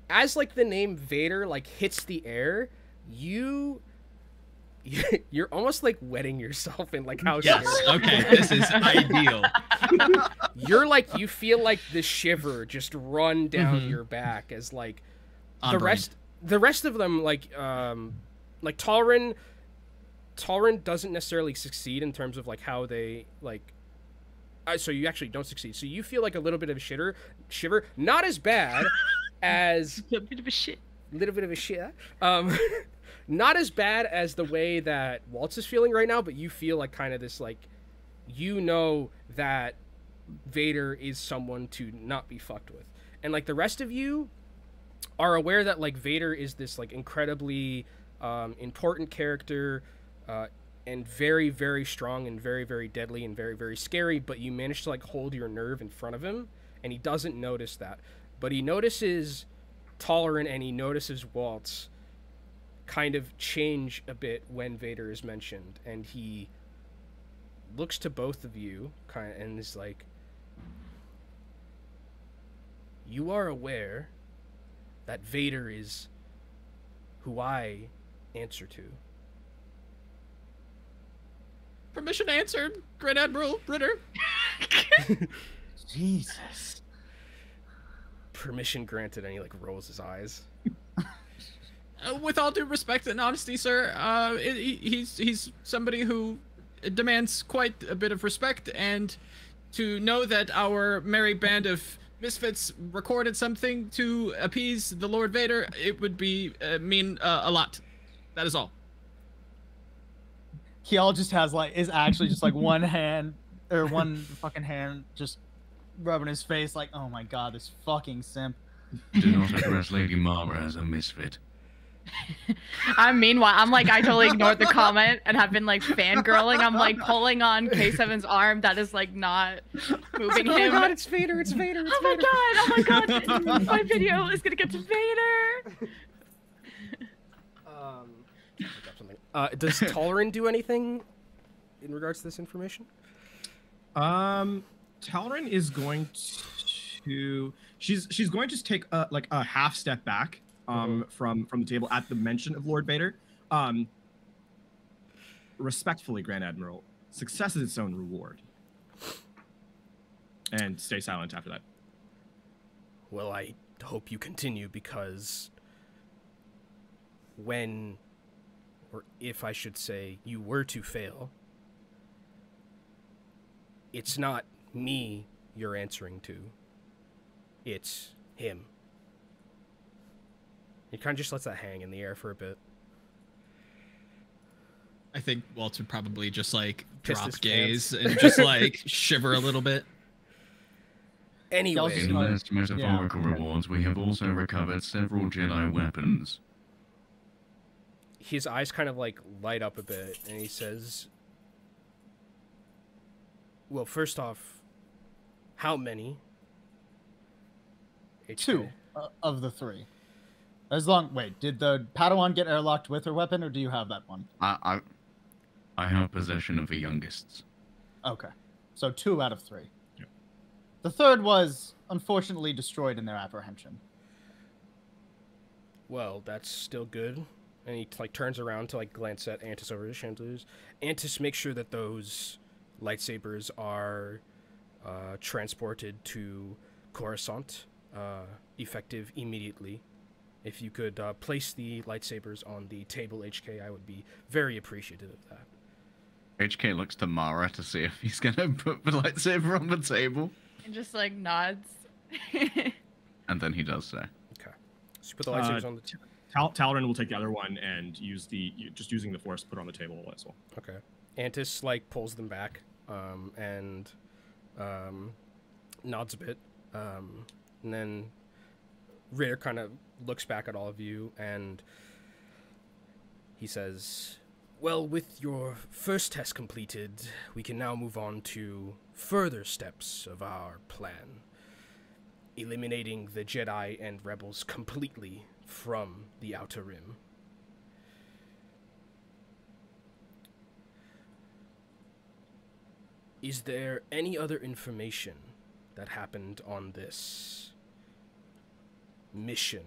as like the name vader like hits the air you you're almost like wetting yourself in like how Yes. Okay. This is ideal. [laughs] you're like you feel like the shiver just run down Mhm. your back as like On the brand. rest the rest of them like um like Talrin Talrin doesn't necessarily succeed in terms of like how they like uh, so you actually don't succeed. So you feel like a little bit of a shitter shiver, not as bad [laughs] as a bit of a shit. little bit of a shit. Um, [laughs] not as bad as the way that Waltz is feeling right now, but you feel like kind of this like, you know that Vader is someone to not be fucked with, and like the rest of you are aware that like Vader is this like incredibly um, important character. Uh, and very very strong and very very deadly and very very scary but you manage to like hold your nerve in front of him and he doesn't notice that but he notices Toleran and he notices Waltz kind of change a bit when Vader is mentioned, and he looks to both of you kind of, and is like, "You are aware that Vader is who I answer to." Permission answered, Grand Admiral Ritter. [laughs] Jesus. Permission granted, and he like rolls his eyes. Uh, with all due respect and honesty, sir, uh, i- he, he's he's somebody who demands quite a bit of respect, and to know that our merry band of misfits recorded something to appease the Lord Vader, it would be uh, mean uh, a lot. That is all. Kiel just has like is actually just like one hand or one fucking hand just rubbing his face like, oh my god, this fucking simp. Do not address Lady Mara as a misfit. I'm meanwhile, I'm like, I totally ignored the comment and have been like fangirling. I'm like pulling on K7's arm that is like not moving oh my god, it's Vader! It's Vader! It's Oh my Vader. god! Oh my god! [laughs] My video is gonna get to Vader. Um, I got something. Uh, does Toleran do anything in regards to this information? Um, Talrin is going to. She's she's going to take a like a half step back um from from the table at the mention of Lord Vader. Um, respectfully, Grand Admiral, success is its own reward. And stay silent after that. Well, I hope you continue because when, or if I should say, you were to fail, it's not me you're answering to, it's him. He kind of just lets that hang in the air for a bit. I think Waltz would probably just like Pissed drop gaze pants. and just [laughs] like shiver a little bit. Anyway, In like- last metaphorical yeah. rewards, we have also recovered several Jedi weapons. his eyes kind of like light up a bit and he says well first off how many HK? Two uh, of the three. As long wait, did the Padawan get airlocked with her weapon, or do you have that one? I, I, I have possession of the youngest. Okay, so two out of three. Yep. The third was unfortunately destroyed in their apprehension. well that's still good and he like turns around to like glance at Antis over his shoulders Antis make sure that those lightsabers are uh, transported to Coruscant uh, effective immediately if you could uh, place the lightsabers on the table HK I would be very appreciative of that HK looks to Mara to see if he's gonna [laughs] put the lightsaber on the table, And just like nods. [laughs] and then he does so. Okay. So you put the Uh, on the. T- Tal- Talaran will take the other one and use the just using the force to put on the table as well. Okay. Antis like pulls them back, um, and um, nods a bit, um, and then Ritter kind of looks back at all of you, and he says, "Well, with your first test completed, we can now move on to further steps of our plan, eliminating the Jedi and rebels completely from the Outer Rim." Is there any other information that happened on this mission?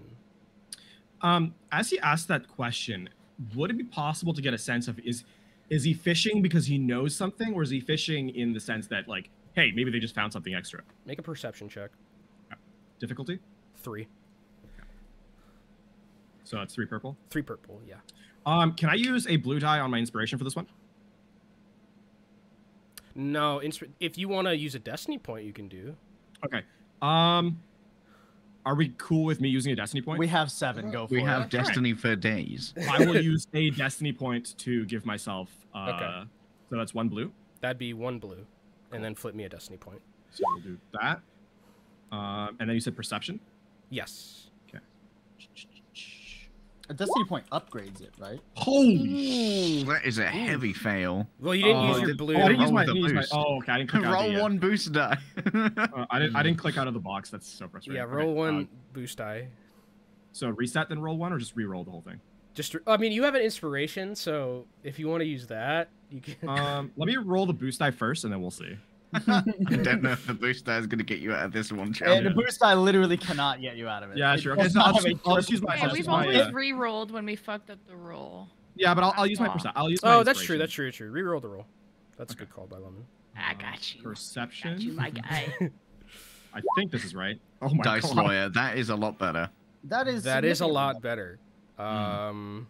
Um, as he asked that question, would it be possible to get a sense of is is he fishing because he knows something, or is he fishing in the sense that like, hey, maybe they just found something extra? Make a perception check. Difficulty. Three. So that's three purple. Three purple, yeah. Um, can I use a blue die on my inspiration for this one? No, if you want to use a destiny point, you can do. Okay. Um, are we cool with me using a destiny point? We have seven. Go for We it. We have destiny for days. [laughs] I will use a destiny point to give myself. Uh, Okay. So that's one blue. That'd be one blue, and then flip me a destiny point. So we'll do that. Um, and then you said perception. Yes. A destiny point upgrades it, right? Holy Ooh, that is a heavy fail. Well, you didn't Oh, use your did- blue. Oh, I didn't use my, the I didn't use my- boost. oh, okay. I didn't click out Roll the, uh, one boost die. [laughs] uh, I didn't. I didn't click out of the box. That's so frustrating. yeah, Okay, roll one uh, boost die. so reset, then roll one, or just re-roll the whole thing. Just, I mean, you have an inspiration, so if you want to use that, you can. Um, [laughs] let me roll the boost die first, and then we'll see. I don't [laughs] know if the boost die is going to get you out of this one And challenge. the boost die literally cannot get you out of it. Yeah, sure. does Okay, so I'll not just- have a I'll just use my- triple we've just always uh, re-rolled when we fucked up the roll. Yeah, but I'll, I'll use my Aw. percent. I'll use. My oh, that's true. That's true. That's true. Reroll the roll. That's Okay. a good call by Lemon. I got you. Perception. Got you, my guy. [laughs] I think this is right. Oh my Dice god. lawyer, that is a lot better. That is That is a lot better. Um,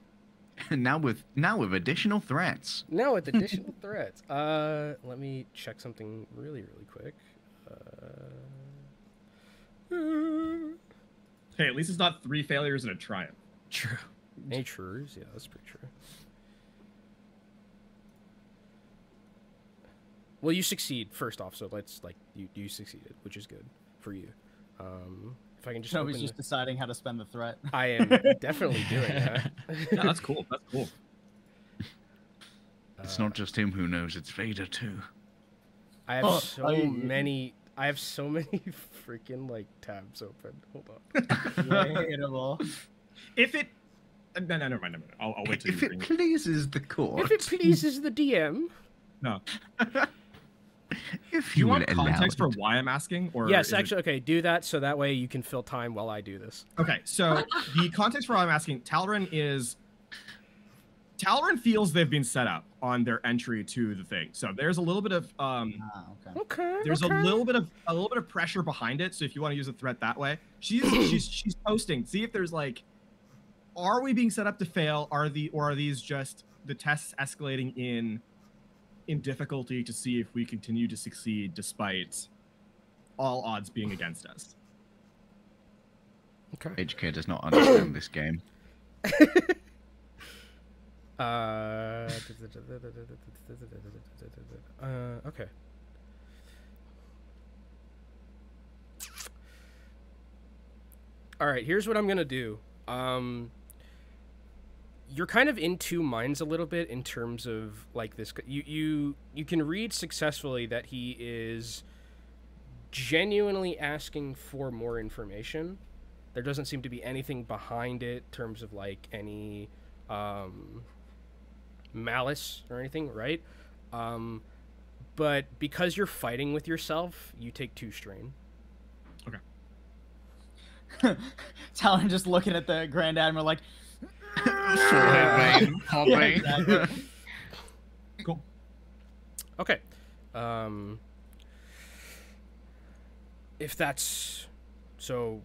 [laughs] now with now with additional threats. now with [laughs] additional threats. Uh, let me check something really, really quick. Uh, Hey, at least it's not three failures and a triumph. true. Any trues? Yeah, that's pretty true. Well, you succeed first off, so let's like you you succeeded, which is good for you. Um, if I can just Nobody's open just the- deciding how to spend the threat. I am [laughs] definitely doing that. [laughs] Yeah, that's cool. That's cool. It's Uh, not just him who knows, it's Vader too. I have Oh, so you- you- many. I have so many [laughs] freaking like tabs open. Hold on. If it. uh, No, no, never mind. Never mind. I'll, I'll wait till If you it bring. pleases the court. if it pleases the DM. No. If Do you you will want context for why I'm asking? Or yes, is it- actually, okay. Do that so that way you can fill time while I do this. Okay, so the context for why I'm asking, Talron is Talron feels they've been set up on their entry to the thing. So there's a little bit of um Ah, okay. Okay. there's okay. a little bit of a little bit of pressure behind it. So if you want to use a threat that way, she's [clears throat] she's she's posting. See if there's like are we being set up to fail? Are the or are these just the tests escalating in in difficulty to see if we continue to succeed despite all odds being against us? Okay. HK does not understand this game. [laughs] Uh, uh, [laughs] okay. All right, here's what I'm gonna do. Um, you're kind of in two minds a little bit in terms of like this. You you you can read successfully that he is genuinely asking for more information. There doesn't seem to be anything behind it in terms of like any um, malice or anything, right? Um, but because you're fighting with yourself, you take two strain. Okay. [laughs] Talon just looking at the Grand Admiral like, Forehead vein popping. Yeah, exactly. Cool. Okay. Um, if that's so,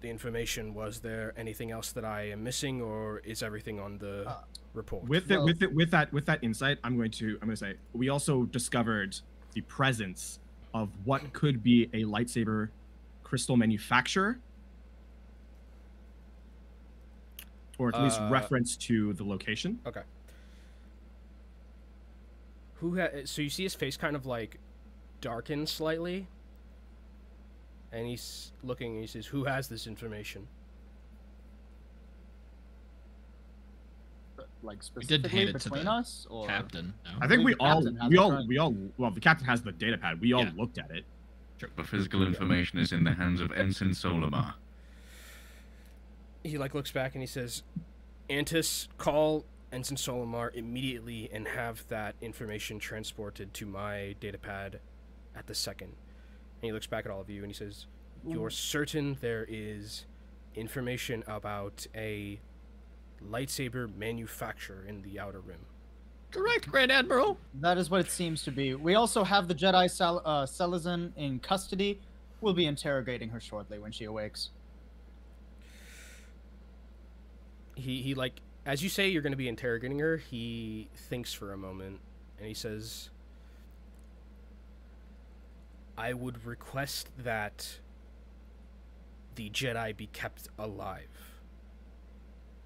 the information was there anything else that I am missing, or is everything on the Uh, report? with it Well- with it with that with that insight i'm going to i'm going to say we also discovered the presence of what could be a lightsaber crystal manufacturer or at least Uh, reference to the location. Okay. Who ha- so you see his face kind of like darken slightly, and he's looking. and He says, "Who has this information?" Like We did specifically hand it to between the us, or Captain. No. I think think we all we it, all right? we all well the captain has the data pad. We all Yeah. looked at it. The physical information is in the hands of Ensign Solomar. He like looks back and he says, "Antis, call Ensign Solomar immediately and have that information transported to my datapad at the second. And he looks back at all of you and he says, "You're certain there is information about a lightsaber manufacturer in the outer rim?" Correct, Grand Admiral. that is what it seems to be. We also have the Jedi Sal- uh, Selazin in custody. We'll be interrogating her shortly when she awakes. He he like as you say you're going to be interrogating her he thinks for a moment and he says i would request that the jedi be kept alive.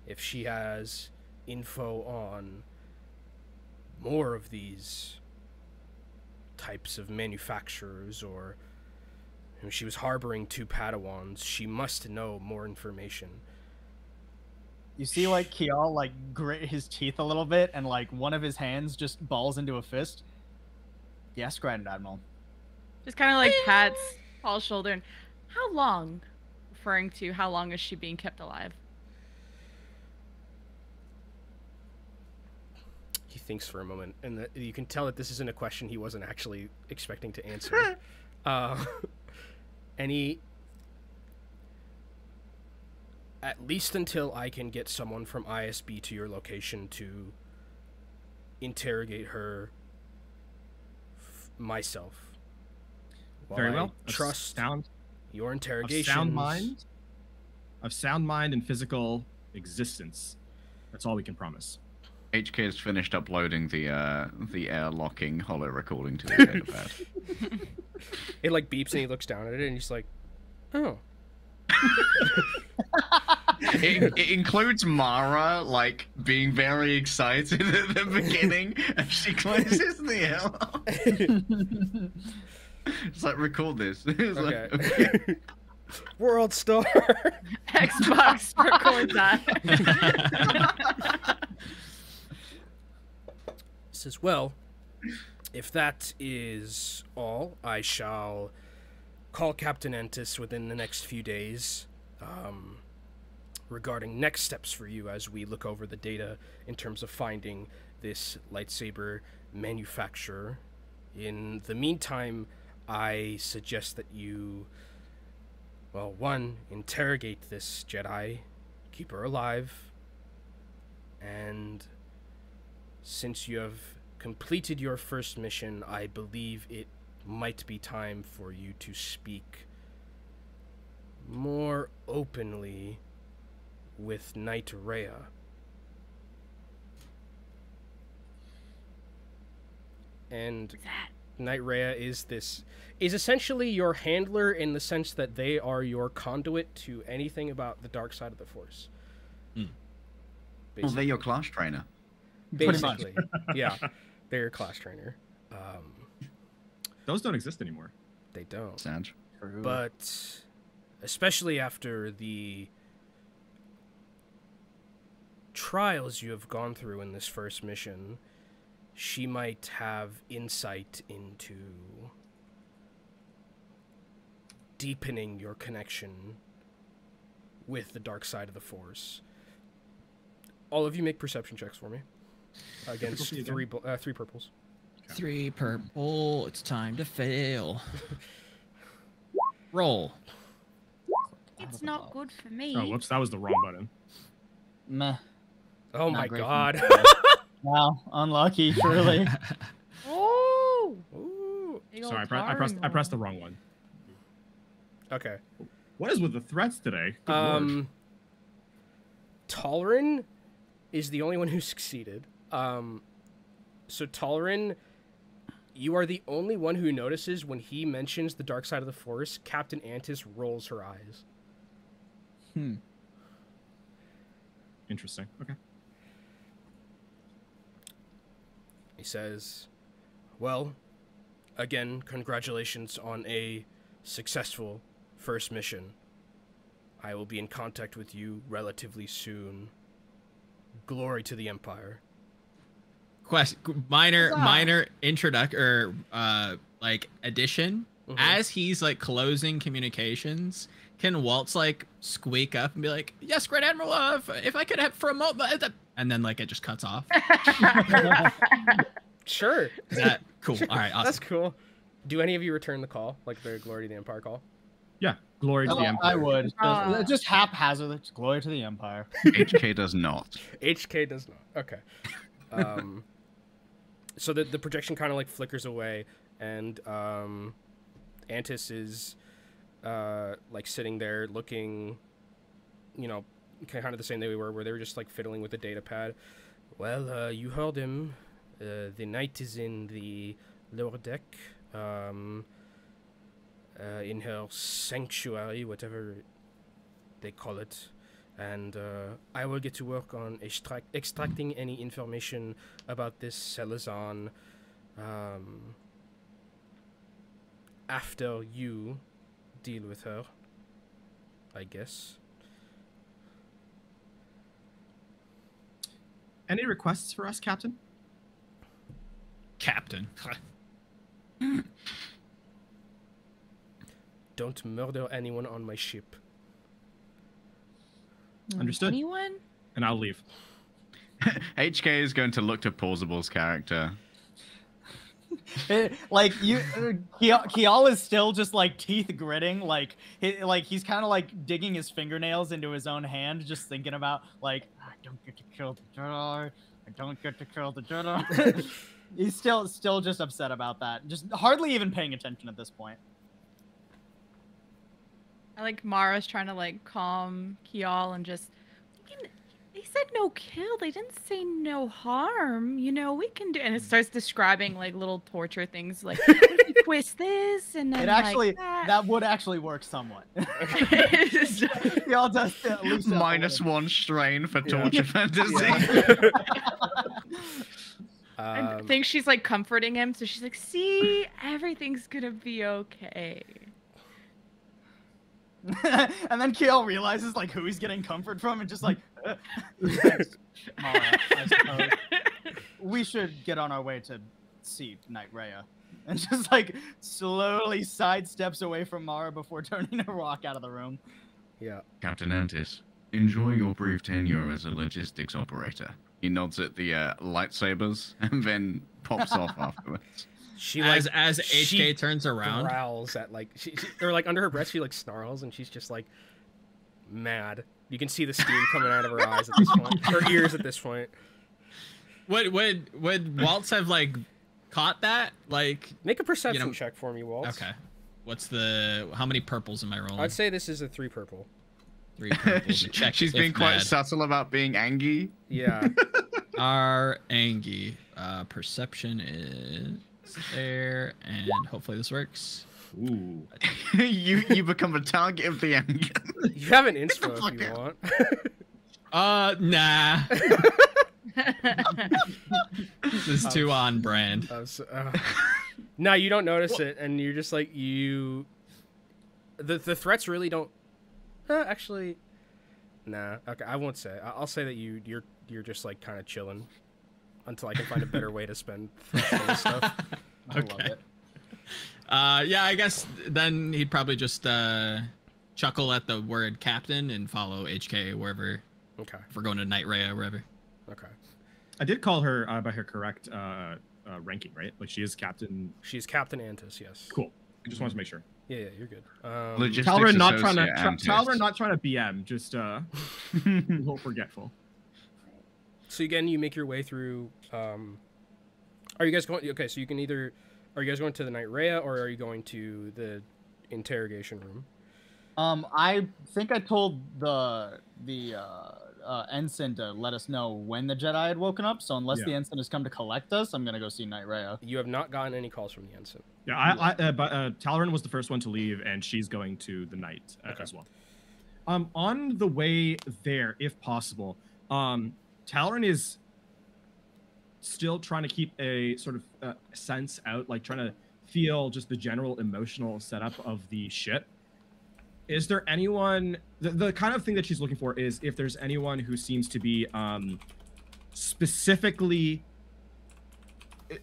If she has info on more of these types of manufacturers or if she was harboring two padawans she must know more information You see, like Kial, like grit his teeth a little bit, and like one of his hands just balls into a fist. Yes, Grand Admiral. Just kind of like pats Paul's shoulder. And how long? Referring to how long is she being kept alive? he thinks for a moment, and that you can tell that this isn't a question he wasn't actually expecting to answer. [laughs] uh, [laughs] and he, at least until I can get someone from ISB to your location to interrogate her f- myself. While Very well. Of Trust sound your of interrogation. sound mind, of sound mind and physical existence. That's all we can promise. HK has finished uploading the uh, the air locking holo recording to [laughs] the datapad. It like beeps and he looks down at it and he's like, "Oh, it, it includes Mara like being very excited [laughs] at the beginning as she closes the air lock. [laughs] It's like record this. [laughs] It's like, okay." okay. World star. Xbox record that. says, Well, if that is all, I shall call Captain Antis within the next few days um, regarding next steps for you as we look over the data in terms of finding this lightsaber manufacturer. In the meantime, I suggest that you, well, one, interrogate this Jedi, keep her alive, and since you have completed your first mission, I believe it might be time for you to speak more openly with Knight Rhea. And that Knight Rhea is this is essentially your handler in the sense that they are your conduit to anything about the dark side of the Force. Hmm. Well, they're your class trainer. Pretty much. Basically, yeah, they're your class trainer. Um, Those don't exist anymore. they don't. Sad. but especially after the trials you have gone through in this first mission, she might have insight into deepening your connection with the dark side of the Force. All of you make perception checks for me against Difficulty again? three uh, three purples. Three purple. It's time to fail. Roll. it's not good for me. Oh, whoops, that was the wrong button. Meh. Oh Not my god. me. [laughs] Wow, unlucky, [laughs] truly. Oh, Ooh. Sorry, I, pre- I pressed I pressed the wrong one. Okay. What is with the threats today? Good lord. Um, Toleran is the only one who succeeded. Um, so Toleran, you are the only one who notices when he mentions the dark side of the Force. Captain Antis rolls her eyes. Hmm. Interesting. Okay. He says, Well, again, congratulations on a successful first mission. I will be in contact with you relatively soon. Glory to the Empire. Question, minor, Huzzah. minor introduct or uh, like addition. Mhm. As he's like closing communications, can Waltz like squeak up and be like, "Yes, Great Admiral, uh, if, if I could have for a moment," and then like it just cuts off. [laughs] Sure. Is that cool? All right, awesome. That's cool. Do any of you return the call, like the Glory to the Empire call? Yeah. Glory to Oh, the Empire. I would. Just, Ah. just haphazard. Glory to the empire. HK does not. [laughs] HK does not. Okay. Um, so the the projection kind of like flickers away, and um, Antis is uh, like sitting there looking, you know, kind of the same way we were, where they were just like fiddling with the data pad. Well, uh, you heard him. Uh, the knight is in the lower deck, um, uh, in her sanctuary, whatever they call it and uh, I will get to work on extract- extracting any information about this Selazon um, after you deal with her, I guess. Any requests for us, Captain? Captain. [laughs] Don't murder anyone on my ship. Understood. Anyone? And I'll leave. [laughs] HK is going to look to Paulsible's character. It- [laughs] like you, uh, Kial, Kial is still just like teeth gritting, like he, like he's kind of like digging his fingernails into his own hand, just thinking about like I don't get to kill the Jedi, I don't get to kill the Jedi. [laughs] he's still still just upset about that, just hardly even paying attention at this point. I like Mara's trying to like calm Kial and just. They said no kill. They didn't say no harm. You know, we can do. And it starts describing like little torture things, like "What if you [laughs] twist this and then It like actually that. that would actually work somewhat. Kial does at least Minus one strain for Yeah. torture fantasy. And [laughs] Um, thinks she's like comforting him, so she's like, "See, everything's gonna be okay." [laughs] and then Kiel realizes like who he's getting comfort from, and just like, [laughs] uh, Mara, I suppose. [laughs] we should get on our way to see Knight Rhea. And just like slowly sidesteps away from Mara before turning to walk out of the room. yeah. Captain Antis, enjoy your brief tenure as a logistics operator. He nods at the uh, lightsabers and then pops off afterwards. She as like as HK she turns around, growls at like she, she or like under her breath she like snarls and she's just like mad. You can see the steam coming out of her eyes at this [laughs] point. Her ears at this point. would would would Waltz have like caught that? Like, Make a perception know- check for me, Walt. okay, what's the how many purples am I rolling? I'd say this is a three purple. Three purples. She- [laughs] to check She's if been quite mad. subtle about being angry. Yeah. [laughs] Our Angie. Uh, perception is there, and hopefully this works. Ooh. [laughs] you you become a target of the anger. [laughs] You have an inspo fuck if you out. want. [laughs] Uh, nah. this is too on brand. So- uh, no, you don't notice it, and you're just like you. The the threats really don't. Uh, actually, nah. Okay, I won't say. I- I'll say that you you're you're just like kind of chilling until I can find a better way to spend [laughs] threats and stuff. I love it. Uh, yeah, I guess then he'd probably just uh chuckle at the word captain and follow HK wherever. Okay. If we're going to Knight Rhea, wherever. Okay. I did call her uh, by her correct uh, uh, ranking, right? Like she is captain. She's Captain Antis. Yes. Cool. I just wanted to make sure. Yeah, yeah, you're good. Um, Logistics Talron not trying to associate tra- Antis. Talron not trying to BM, just uh, [laughs] a little forgetful. So again, you make your way through. Um, are you guys going? Okay, so you can either. Are you guys going to the Knight Rhea or are you going to the interrogation room? Um, I think I told the the uh, uh, ensign to let us know when the Jedi had woken up. So unless Yeah. the ensign has come to collect us, I'm gonna go see Knight Raya. You have not gotten any calls from the ensign. Yeah, I, I uh, but uh, Talron was the first one to leave, and she's going to the Knight uh, Okay. as well. Um, on the way there, if possible, Um, Talarin is still trying to keep a sort of uh, sense out, like trying to feel just the general emotional setup of the ship. Is there anyone? The, the kind of thing that she's looking for is if there's anyone who seems to be um, specifically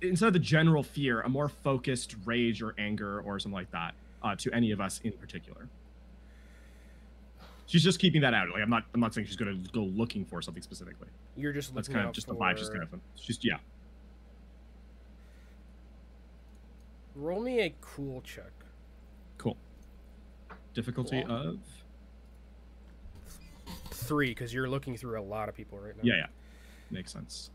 instead of the general fear, a more focused rage or anger or something like that uh, to any of us in particular. She's just keeping that out. Like I'm not, I'm not saying she's gonna go looking for something specifically. You're just That's kind of just the vibe she's kind of. She's yeah. Roll me a cool check. Cool. Difficulty Cool. of Three, because you're looking through a lot of people right now. yeah, yeah, makes sense.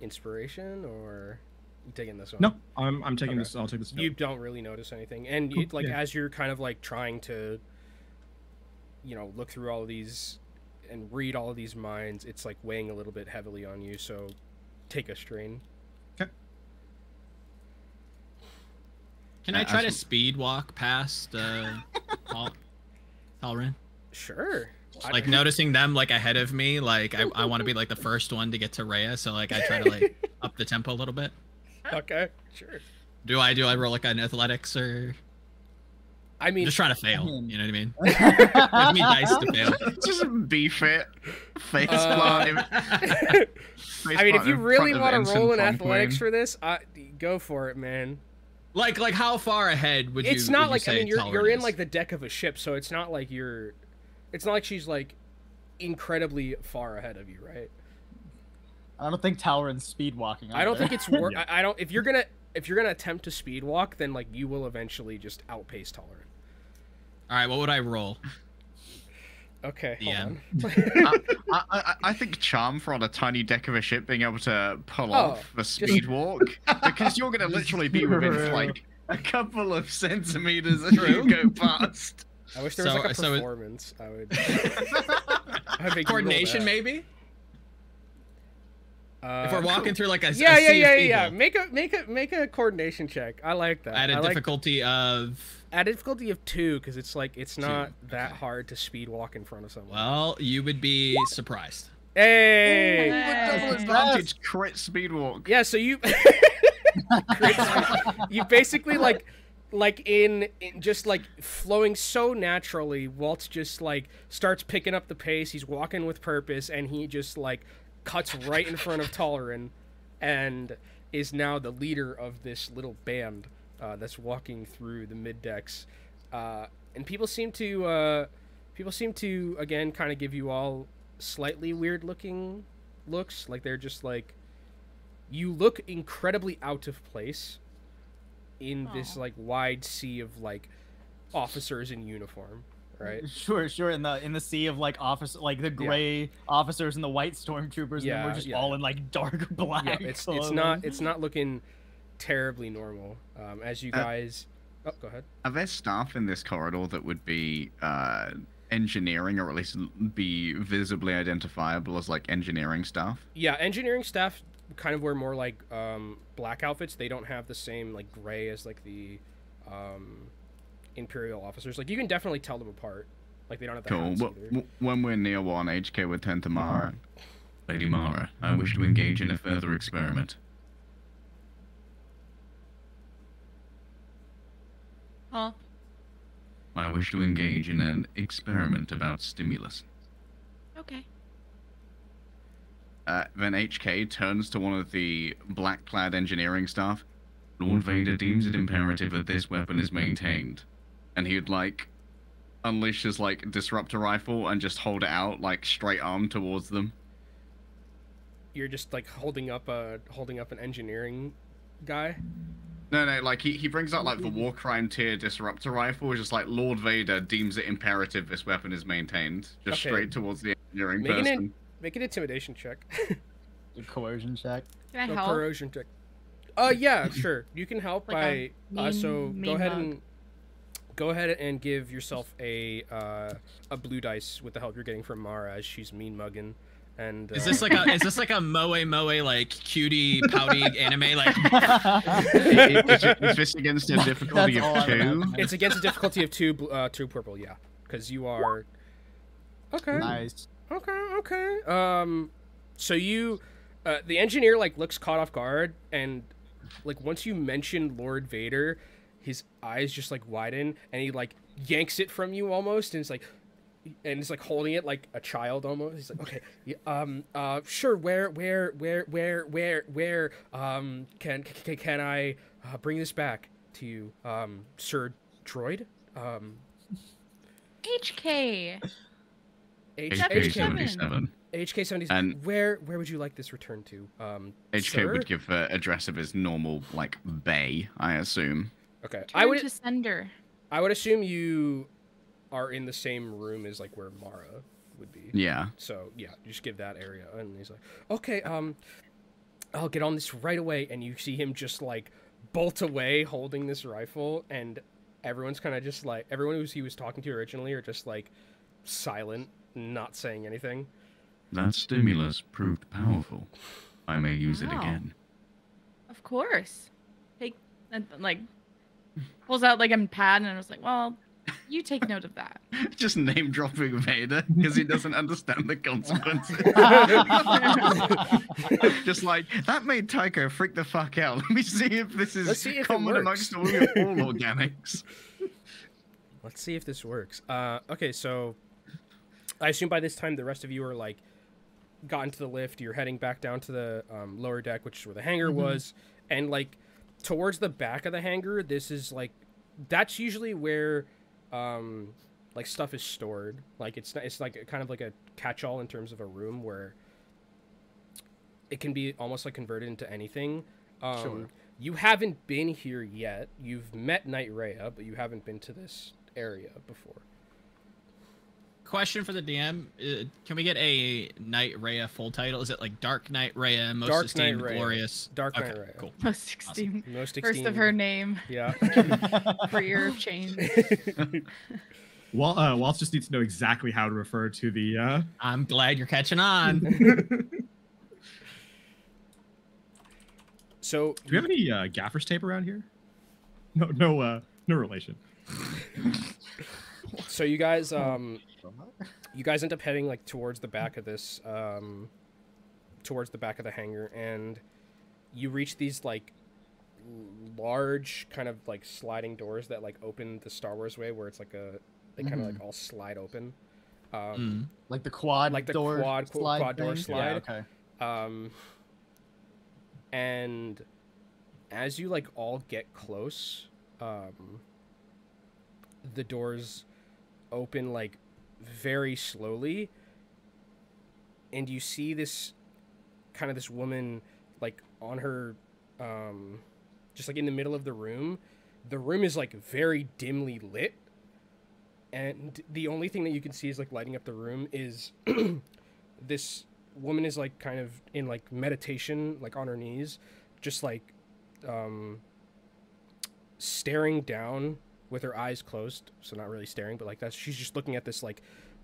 Inspiration or taking this one? No, I'm I'm taking Okay. this. I'll take this. You don't really notice anything, and you, Cool, like yeah. as you're kind of like trying to, you know, look through all of these and read all of these minds, it's like weighing a little bit heavily on you. So, take a strain. Okay. Can Uh, I try to as- speed walk past uh, [laughs] Tal- Talrin? Sure. Like noticing them like ahead of me, like I, I want to be like the [laughs] first one to get to Rhea, so like I try to like up the tempo a little bit. [laughs] okay. Sure. Do I do I roll like an athletics or I I'm mean, just trying to fail? mean- You know what I mean? [laughs] Give me dice to fail. [laughs] Just be fit. Face Uh, plant. I mean, if you really want to roll in athletics for this, uh, go for it, man. Like like how far ahead would you? Be? It's would not you like I mean you're you're in like the deck of a ship, so it's not like you're. It's not like she's like incredibly far ahead of you, right? I don't think Talrin's speed walking. I don't think it's worth. [laughs] Yeah. I, I don't. If you're gonna if you're gonna attempt to speed walk, then like you will eventually just outpace Toleran. All right, what would I roll? Okay, hold Yeah. on. [laughs] I, I, I think charm for on a tiny deck of a ship being able to pull Oh, off a speed walk [laughs] because you're going to literally be within like a couple of centimeters as you go past. I wish there was So- like a so it- performance. I would. I would make you roll Coordination, maybe. Uh, if we're walking through like a, a Yeah, yeah, sea yeah, yeah, yeah. Make a make a make a coordination check. I like that. at a I like difficulty of at a difficulty of two because it's like it's not that okay. hard to speed walk in front of someone. well, you would be surprised. hey, Hey. Double advantage crit speed walk. yeah. So you [laughs] you basically like like in, in just like flowing so naturally. Walt just like starts picking up the pace. He's walking with purpose, and he just like cuts right in front of Toleran, and is now the leader of this little band uh, that's walking through the mid decks. Uh, and people seem to uh, people seem to again kind of give you all slightly weird looking looks. Like they're just like you look incredibly out of place in this like wide sea of like officers in uniform, right? [laughs] Sure, sure. In the in the sea of like office, like the gray officers and the white stormtroopers, and we're just yeah. all in like [laughs] dark black. yeah, it's it's not it's not looking terribly normal. Um, as you Uh, guys, oh, go ahead. Are there staff in this corridor that would be uh, engineering or at least be visibly identifiable as like engineering staff? Yeah, engineering staff kind of wear more like um, black outfits. They don't have the same like gray as like the um, imperial officers. Like you can definitely tell them apart. Like they don't have the Cool. hats either. When we're near one, HK would turn to Mara. Lady Mara, I wish to engage in a further experiment. Huh? I wish to engage in an experiment about stimulus. Okay. Uh, then HK turns to one of the black clad engineering staff. Lord Vader deems it imperative that this weapon is maintained. And he'd like unleash his like disruptor rifle and just hold it out like straight arm towards them. You're just like holding up a holding up an engineering guy. No, no, like he, he brings out like the war crime tier disruptor rifle, just like Lord Vader deems it imperative this weapon is maintained. Just Okay. straight towards the engineering Make an person. in- Make an intimidation check. [laughs] A coercion check. Can I No help? corrosion check. Uh, yeah, sure. You can help Like by a uh, so go ahead mug. and go ahead and give yourself a uh, a blue dice with the help you're getting from Mara as she's mean mugging. And Is uh, this like a is this like a moe moe like cutie pouty [laughs] anime like [laughs] is, is this against a difficulty That's of two? it's against a difficulty of two, uh, two purple. Yeah, because you are. Okay. nice. Okay. Okay. Um, so you, uh, the engineer like looks caught off guard, and like once you mention Lord Vader, his eyes just like widen, and he like yanks it from you almost, and it's like. And it's like holding it like a child almost. He's like, okay, yeah, um, uh, sure. Where, where, where, where, where, where, um, can can, can I uh, bring this back to you, um, Sir Droid? Um, HK. H- HK HK, seventy seven. HK seventy. And- Where where would you like this returned to? Um, HK sir? would give the address of his normal like bay, I assume. Okay, Turn I would to sender. I would assume you are in the same room as like where Mara would be. Yeah. So yeah, you just give that area, and he's like, okay, um, I'll get on this right away, and you see him just like bolt away holding this rifle, and everyone's kind of just like everyone who he was talking to originally are just like silent, not saying anything. That stimulus proved powerful. I may use it again. Of course. Take and like pulls out like a pad and I was like, well, you take note of that. [laughs] Just name dropping Vader because he doesn't understand the consequences. [laughs] Just like that made Tycho freak the fuck out. Let me see if this is see if common amongst all, all organics. [laughs] Let's see if this works. Uh, okay, so I assume by this time the rest of you are like gotten to the lift. You're heading back down to the um, lower deck, which is where the hangar was, and like towards the back of the hangar, this is like that's usually where um, like stuff is stored. Like it's not, it's like kind of like a catch-all in terms of a room where it can be almost like converted into anything. Um, Sure. You haven't been here yet. You've met Knight Rhea, but you haven't been to this area before. Question for the DM? Uh, can we get a Knight Raya full title? Is it like Dark Knight Raya, most Dark esteemed, Knight Rhea. glorious? Dark okay, Knight Rhea. Cool. Most esteemed. Most First of her name. Yeah. For your chain. Wal- uh, Waltz just needs to know exactly how to refer to the. Uh... I'm glad you're catching on. [laughs] so Do we have any uh, gaffer's tape around here? No, no, uh, no relation. [laughs] so you guys um you guys end up heading like towards the back of this um towards the back of the hangar and you reach these like large kind of like sliding doors that like open the Star Wars way where it's like a they kind of Mhm. like all slide open. Um Mm. like the quad Like the door quad- slide quad door thing? slide. Yeah, okay. Um, and as you like all get close, um, the doors open like very slowly, and you see this kind of this woman like on her, um, just like in the middle of the room. The room is like very dimly lit, and the only thing that you can see is like lighting up the room is [clears throat] this woman is like kind of in like meditation like on her knees just like um staring down with her eyes closed so not really staring but like that's she's just looking at this like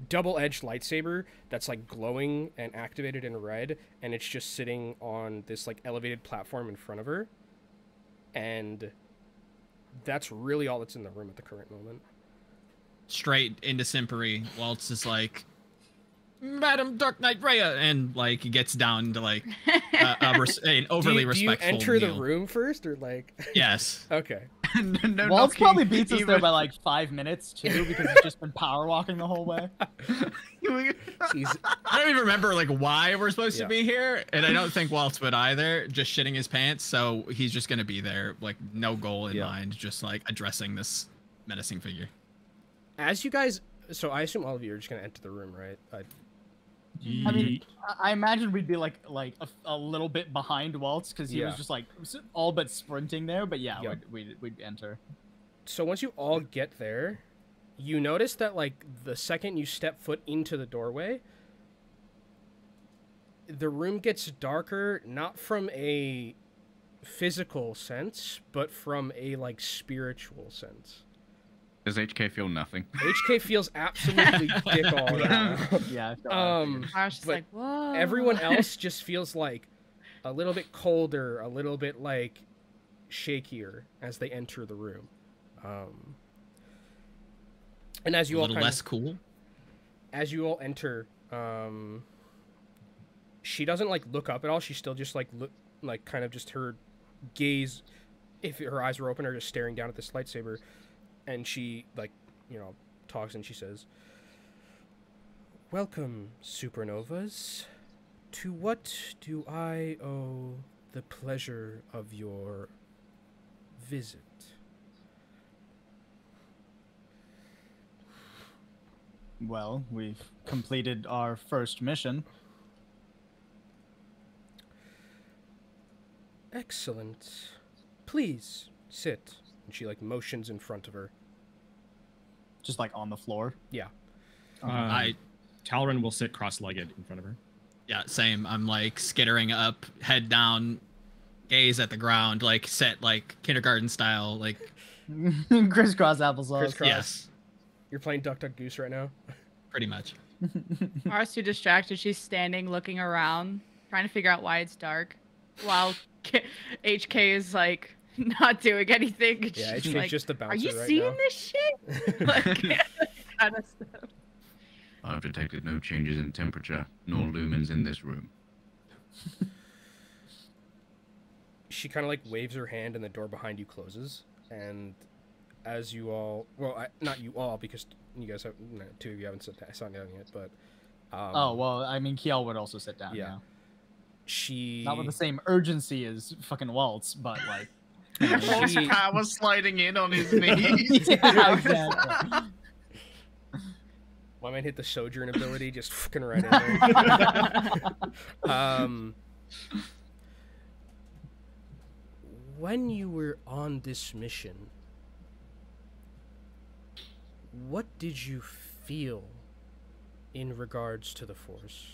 double-edged lightsaber that's like glowing and activated in red and it's just sitting on this like elevated platform in front of her and that's really all that's in the room at the current moment Straight into Simpery. Waltz is like, Madam Dark Knight Rhea, and like gets down to like uh, res- an overly [laughs] do you, do you respectful. enter the room first or like Yes. [laughs] okay [laughs] no Waltz knocking, probably beats us there by [laughs] like five minutes too, because he's [laughs] just been power walking the whole way. he's I don't even remember like why we're supposed Yeah. to be here, and I don't think Waltz would either. Just shitting his pants, so he's just gonna be there, like no goal in Yeah. mind, just like addressing this menacing figure. as you guys so i assume all of you are just gonna enter the room right I, I mean, I- imagine we'd be like like a, a little bit behind Waltz because he was just like all but sprinting there. But yeah, Yep. we'd, we'd we'd enter. so once you all get there you notice that like the second you step foot into the doorway the room gets darker not from a physical sense but from a like spiritual sense Does HK feel nothing? [laughs] HK feels absolutely [laughs] dick all right now. Yeah. Um, I was just But like, whoa. everyone [laughs] else just feels like a little bit colder, a little bit like shakier as they enter the room. Um, and as A you all little kind less of, cool. as you all enter, um, she doesn't like look up at all. She's still just like look, like kind of just her gaze, if her eyes were open, are just staring down at this lightsaber, and she like you know talks and she says, "Welcome, supernovas. To what do I owe the pleasure of your visit?" Well, we've completed our first mission. Excellent. Please sit. And she like motions in front of her. Just like on the floor. Yeah. Um, I Toleran will sit cross-legged in front of her. yeah, same. I'm like skittering up, head down, gaze at the ground, like set like kindergarten style. Like [laughs] Crisscross applesauce. Crisscross. yes, You're playing Duck Duck Goose right now. pretty much. [laughs] Mara's too distracted. She's standing, looking around, trying to figure out why it's dark, while K- HK is like [laughs] not doing anything. Yeah, She's HK's like, just a bouncer Are you right seeing now. this shit? [laughs] [laughs] like, kind of stuff. I've detected no changes in temperature nor lumens in this room. she kind of like waves her hand and the door behind you closes and as you all well I, not you all because you guys have no, two of you haven't sat, sat down yet but um, Oh well, I mean, Kiel would also sit down. Yeah. Yeah. she Not with the same urgency as fucking Waltz, but like. [laughs] She- power [laughs] sliding in on his knees. yeah, exactly. [laughs] my man hit the sojourn ability just fucking right in there um when you were on this mission what did you feel in regards to the force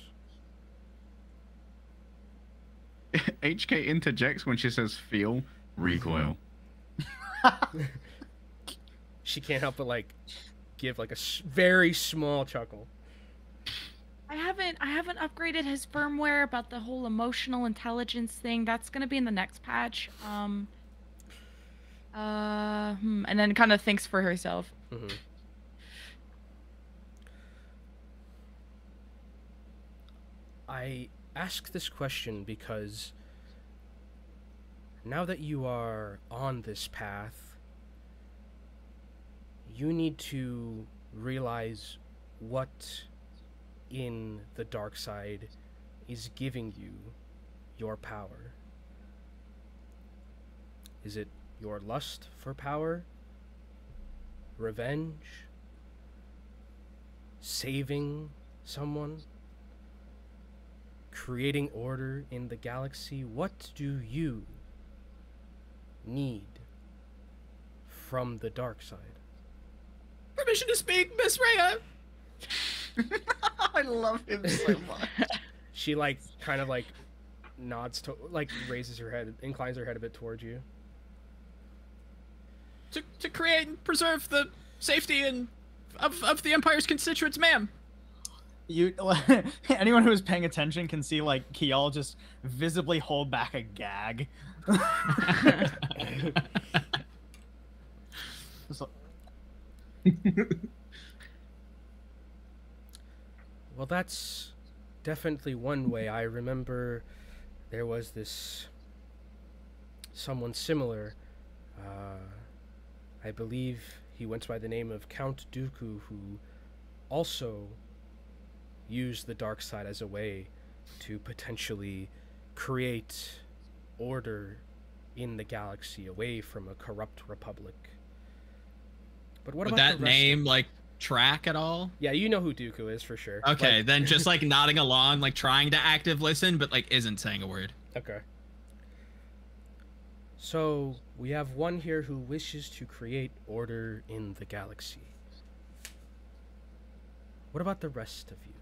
HK interjects when she says feel recoil. she can't help but like give like a s- very small chuckle I haven't I haven't upgraded his firmware about the whole emotional intelligence thing. That's gonna be in the next patch. Um uh hmm, and then kind of thinks for herself. Mhm. I ask this question because now that you are on this path, you need to realize what in the dark side is giving you your power. Is it your lust for power? Revenge? Saving someone? Creating order in the galaxy? What do you need from the dark side? Permission to speak, Miss Rhea. [laughs] I love him so [laughs] much. She like kind of like nods to like raises her head, inclines her head a bit towards you. To, to create and preserve the safety and of, of the Empire's constituents, ma'am. You, [laughs] anyone who is paying attention can see like Kiel just visibly hold back a gag. Well, that's definitely one way. I remember there was this someone similar. Uh, I believe he went by the name of Count Dooku, who also used the dark side as a way to potentially create order in the galaxy away from a corrupt republic. But what Would about that the rest of- name like track at all? Yeah, you know who Dooku is for sure. Okay, Like- then just like [laughs] nodding along, like trying to active listen, but like isn't saying a word. Okay. So, we have one here who wishes to create order in the galaxy. What about the rest of you?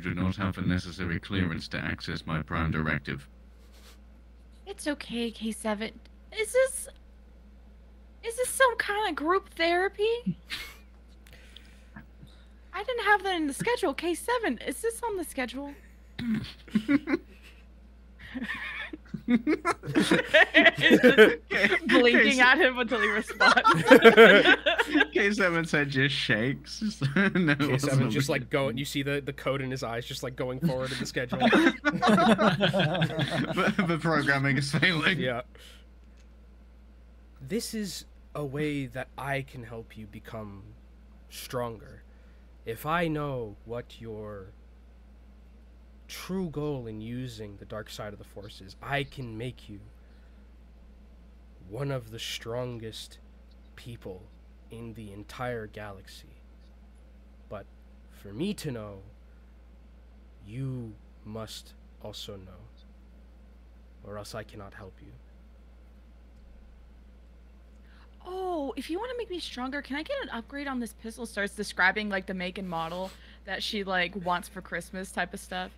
You do not have the necessary clearance to access my prime directive. It's It's okay, K7. Is this is this some kind of group therapy? [laughs] I didn't have that in the schedule. K7, is this on the schedule? [laughs] [laughs] Blinking at him until he responds. [laughs] K7's head just shakes. [laughs] no, it K7 just a like going. You see the the code in his eyes, just like going forward in the schedule. but the programming is failing. yeah. This is a way that I can help you become stronger. If I know what your true goal in using the dark side of the force is, I can make you one of the strongest people in the entire galaxy. But for me to know, you must also know, or else I cannot help you. Oh, if you want to make me stronger, can I get an upgrade on this pistol? Starts describing like the make and model that she like wants for Christmas type of stuff.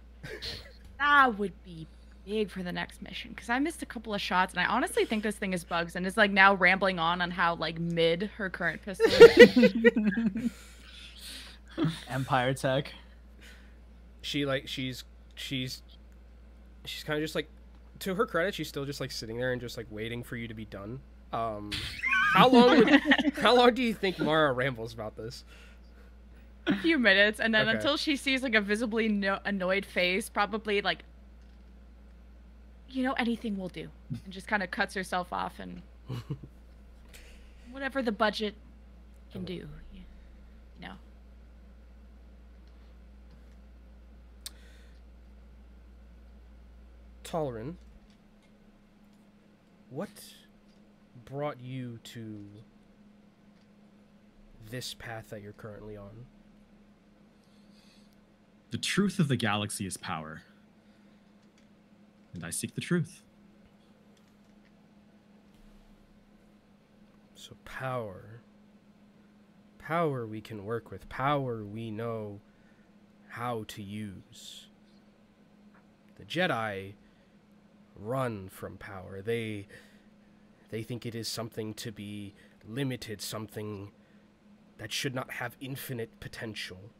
That would be big for the next mission because I missed a couple of shots and I honestly think this thing is bugs and is like now rambling on on how like mid her current pistol is. [laughs] Empire Tech. she like she's she's she's kind of just like to her credit she's still just like sitting there and just like waiting for you to be done um how long would, [laughs] how long do you think mara rambles about this a few minutes and then Okay. until she sees like a visibly no- annoyed face, probably like you know anything will do, and just kind of cuts herself off and whatever the budget can do. You know. Toleran, what brought you to this path that you're currently on The truth of the galaxy is power. And I seek the truth. So power. Power we can work with. Power we know how to use. The Jedi run from power. They they think it is something to be limited, something that should not have infinite potential.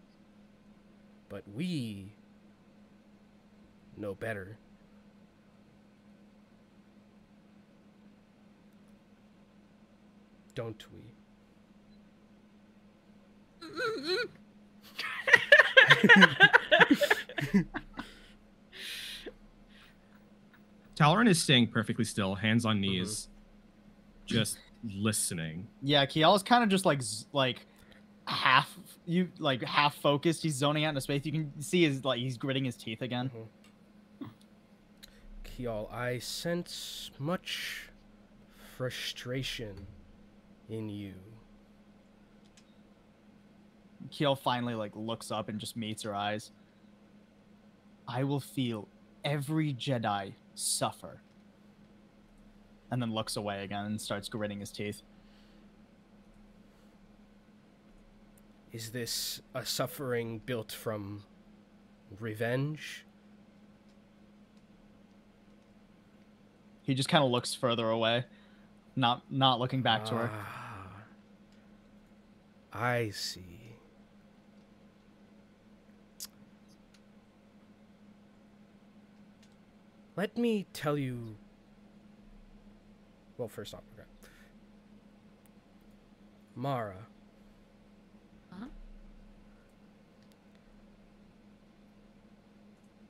But we know better. Don't we? Toleran is staying perfectly still, hands on mm-hmm. knees, just listening. Yeah, Kiel's kind of just like like half you like half focused. He's zoning out into space. You can see his like he's gritting his teeth again. Mm-hmm. Kiel, I sense much frustration in you. Kiel finally like looks up and just meets her eyes. I will feel every Jedi suffer. And then looks away again and starts gritting his teeth. Is this a suffering built from revenge? He just kind of looks further away, not not looking back to her. Ah, I see. Let me tell you. Well, first off, okay. Mara.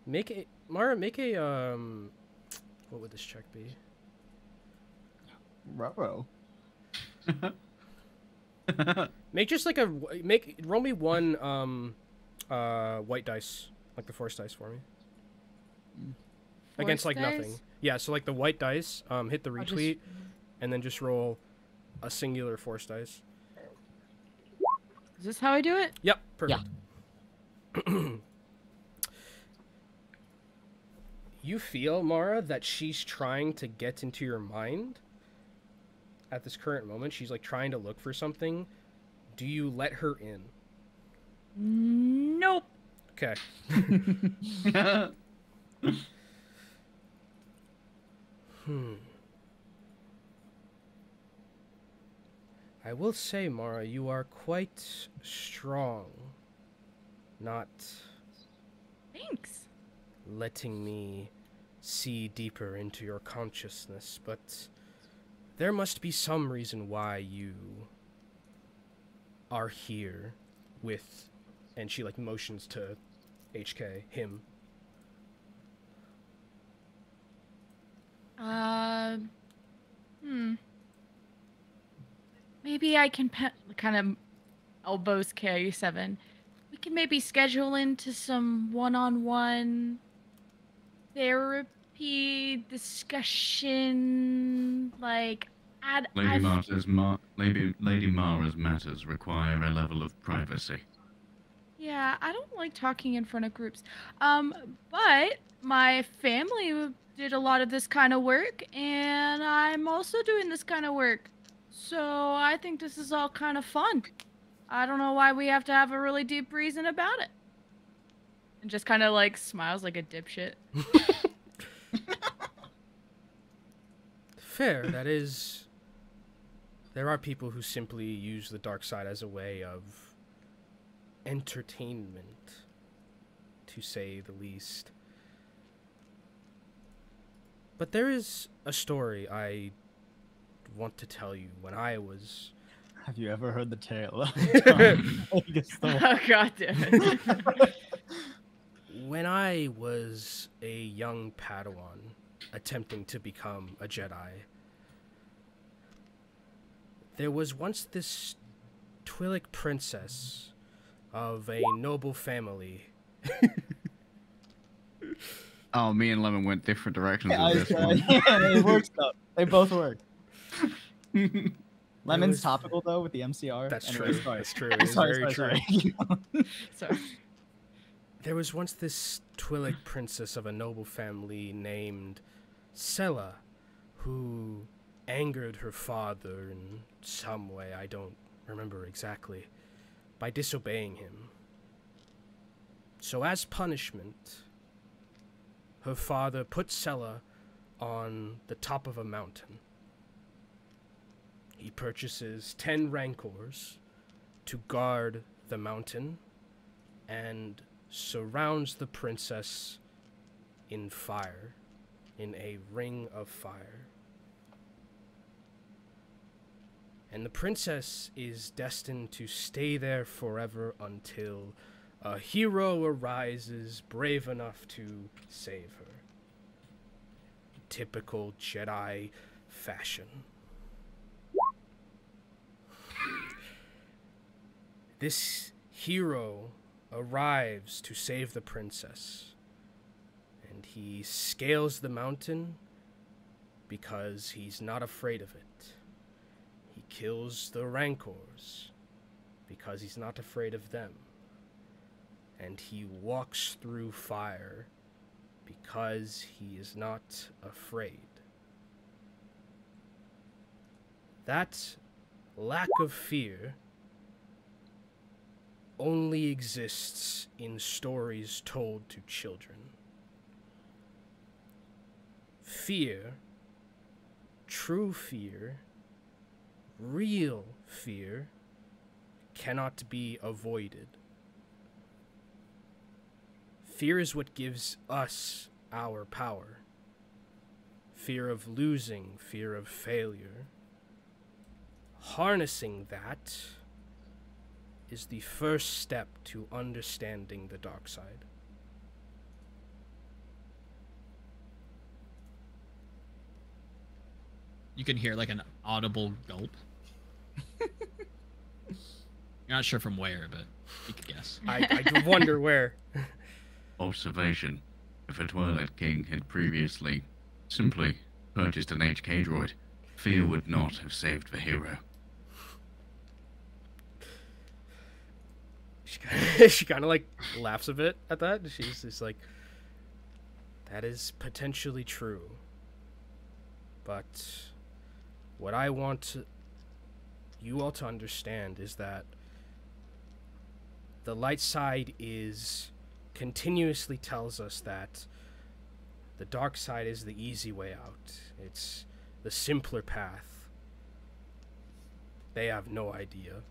Make a Mara. Make a um. What would this check be? Ruh-roh. [laughs] Make just like a make roll me one um uh white dice like the force dice for me against Force like nothing. Yeah, so like the white dice um hit the I'll just- retweet and then just roll a singular force dice. Is this how I do it? Yep, perfect. [clears throat] you feel Mara that she's trying to get into your mind at this current moment. She's like trying to look for something. Do you let her in? Nope. Okay. [laughs] Hmm. I will say, Mara, you are quite strong. Not Thanks. Letting me see deeper into your consciousness, but there must be some reason why you are here with and she like motions to HK him. Uh, hmm. Maybe I can kind of elbows KU7. We can maybe schedule into some one-on-one therapy discussion. Like, I'd, Lady I've- Mara's, Ma- Lady, Lady Mara's matters require a level of privacy. Yeah, I don't like talking in front of groups. Um, but my family did a lot of this kind of work, and I'm also doing this kind of work. So I think this is all kind of fun. I don't know why we have to have a really deep reason about it. And just kind of like smiles like a dipshit. [laughs] Fair, that is. There are people who simply use the dark side as a way of entertainment, to say the least. But there is a story I want to tell you when I was. Have you ever heard the tale? I guess the oh god damn it. [laughs] When I was a young Padawan attempting to become a Jedi, there was once this Twi'lek princess of a noble family. [laughs] Oh, me and Lemon went different directions Yeah, with this one. [laughs] yeah, it works though. They both work. [laughs] Lemon's was- topical though with the MCR. That's Anyways, true. sorry. That's true. It is sorry, very sorry, true. sorry. There was once this Twi'lek princess of a noble family named Sela, who angered her father in some way, I don't remember exactly, by disobeying him. So, as punishment, her father put Sela on the top of a mountain. He purchases ten rancors to guard the mountain and surrounds the princess in fire, in a ring of fire. And the princess is destined to stay there forever until a hero arises brave enough to save her. Typical Jedi fashion. This hero arrives to save the princess. And he scales the mountain because he's not afraid of it. He kills the rancors because he's not afraid of them. And he walks through fire because he is not afraid. That lack of fear only exists in stories told to children. Fear, true fear, real fear, cannot be avoided. Fear is what gives us our power. Fear of losing, fear of failure. Harnessing that is the first step to understanding the dark side. You can hear like an audible gulp. [laughs] You're not sure from where, but you could guess. I, I do wonder where. [laughs] Observation. If a Twi'lek King had previously simply purchased an HK droid, fear would not have saved the hero. She kind of, [laughs] she kind of like laughs a bit at that. She's just like, that is potentially true. But what I want you all to understand is that the light side is continuously tells us that The dark side is the easy way out. It's the simpler path. They have no idea.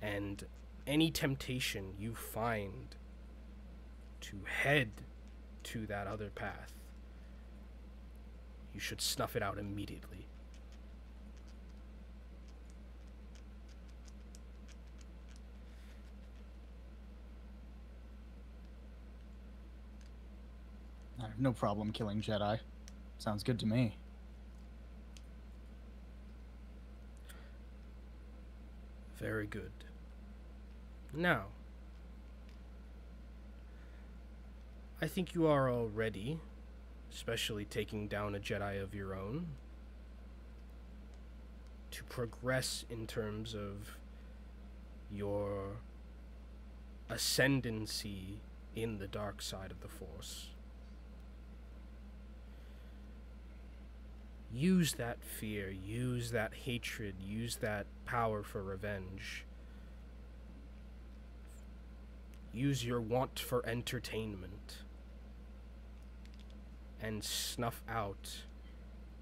And any temptation you find to head to that other path, you should snuff it out immediately. I have no problem killing Jedi. Sounds good to me. Very good. Now, I think you are all ready, especially taking down a Jedi of your own, to progress in terms of your ascendancy in the dark side of the Force. use that fear, use that hatred, use that power for revenge. Use your want for entertainment and snuff out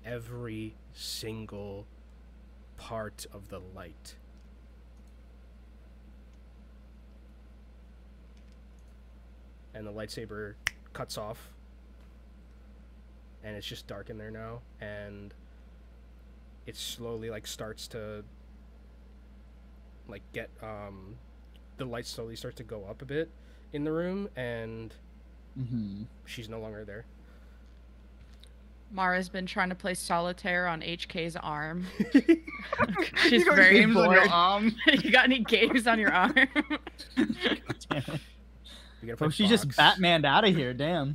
every single part of the light. And the lightsaber cuts off and it's just dark in there now and it slowly like starts to like get um the light slowly starts to go up a bit in the room and Mm-hmm. she's no longer there Mara's been trying to play solitaire on HK's arm. [laughs] [laughs] You She's got very games on your arm. you got any games on your arm? [laughs] you Oh, she just. Batmaned out of here. Damn. you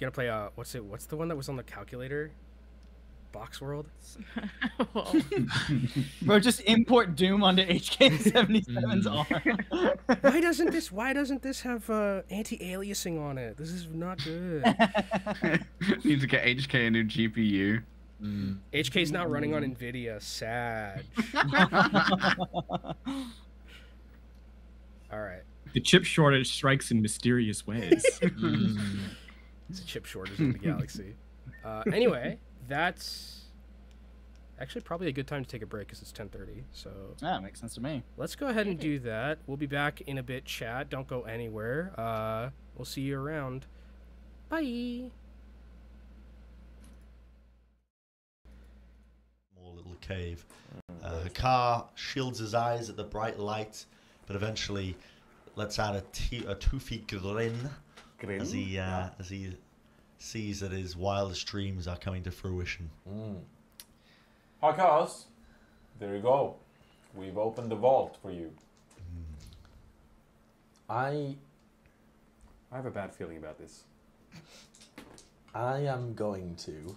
gotta play uh what's it what's the one that was on the calculator box world [laughs] Well, [laughs] Bro, just import Doom onto HK77's arm. [laughs] why doesn't this why doesn't this have uh anti-aliasing on it this is not good Need to get HK a new GPU. Mm. hk's not running on nvidia sad all right The chip shortage strikes in mysterious ways. Mm. It's a chip shortage in the galaxy. Uh, anyway, that's actually probably a good time to take a break because it's 10:30. So yeah, makes sense to me. let's go ahead and do that. We'll be back in a bit. Chat. Don't go anywhere. Uh, we'll see you around. Bye. small little cave. Uh, Hakar shields his eyes at the bright light, but eventually lets out a, te- a toothy grin Grin? as he uh, as he sees that his wildest dreams are coming to fruition. Mm. Hakas, there you go. We've opened the vault for you. I I have a bad feeling about this. I am going to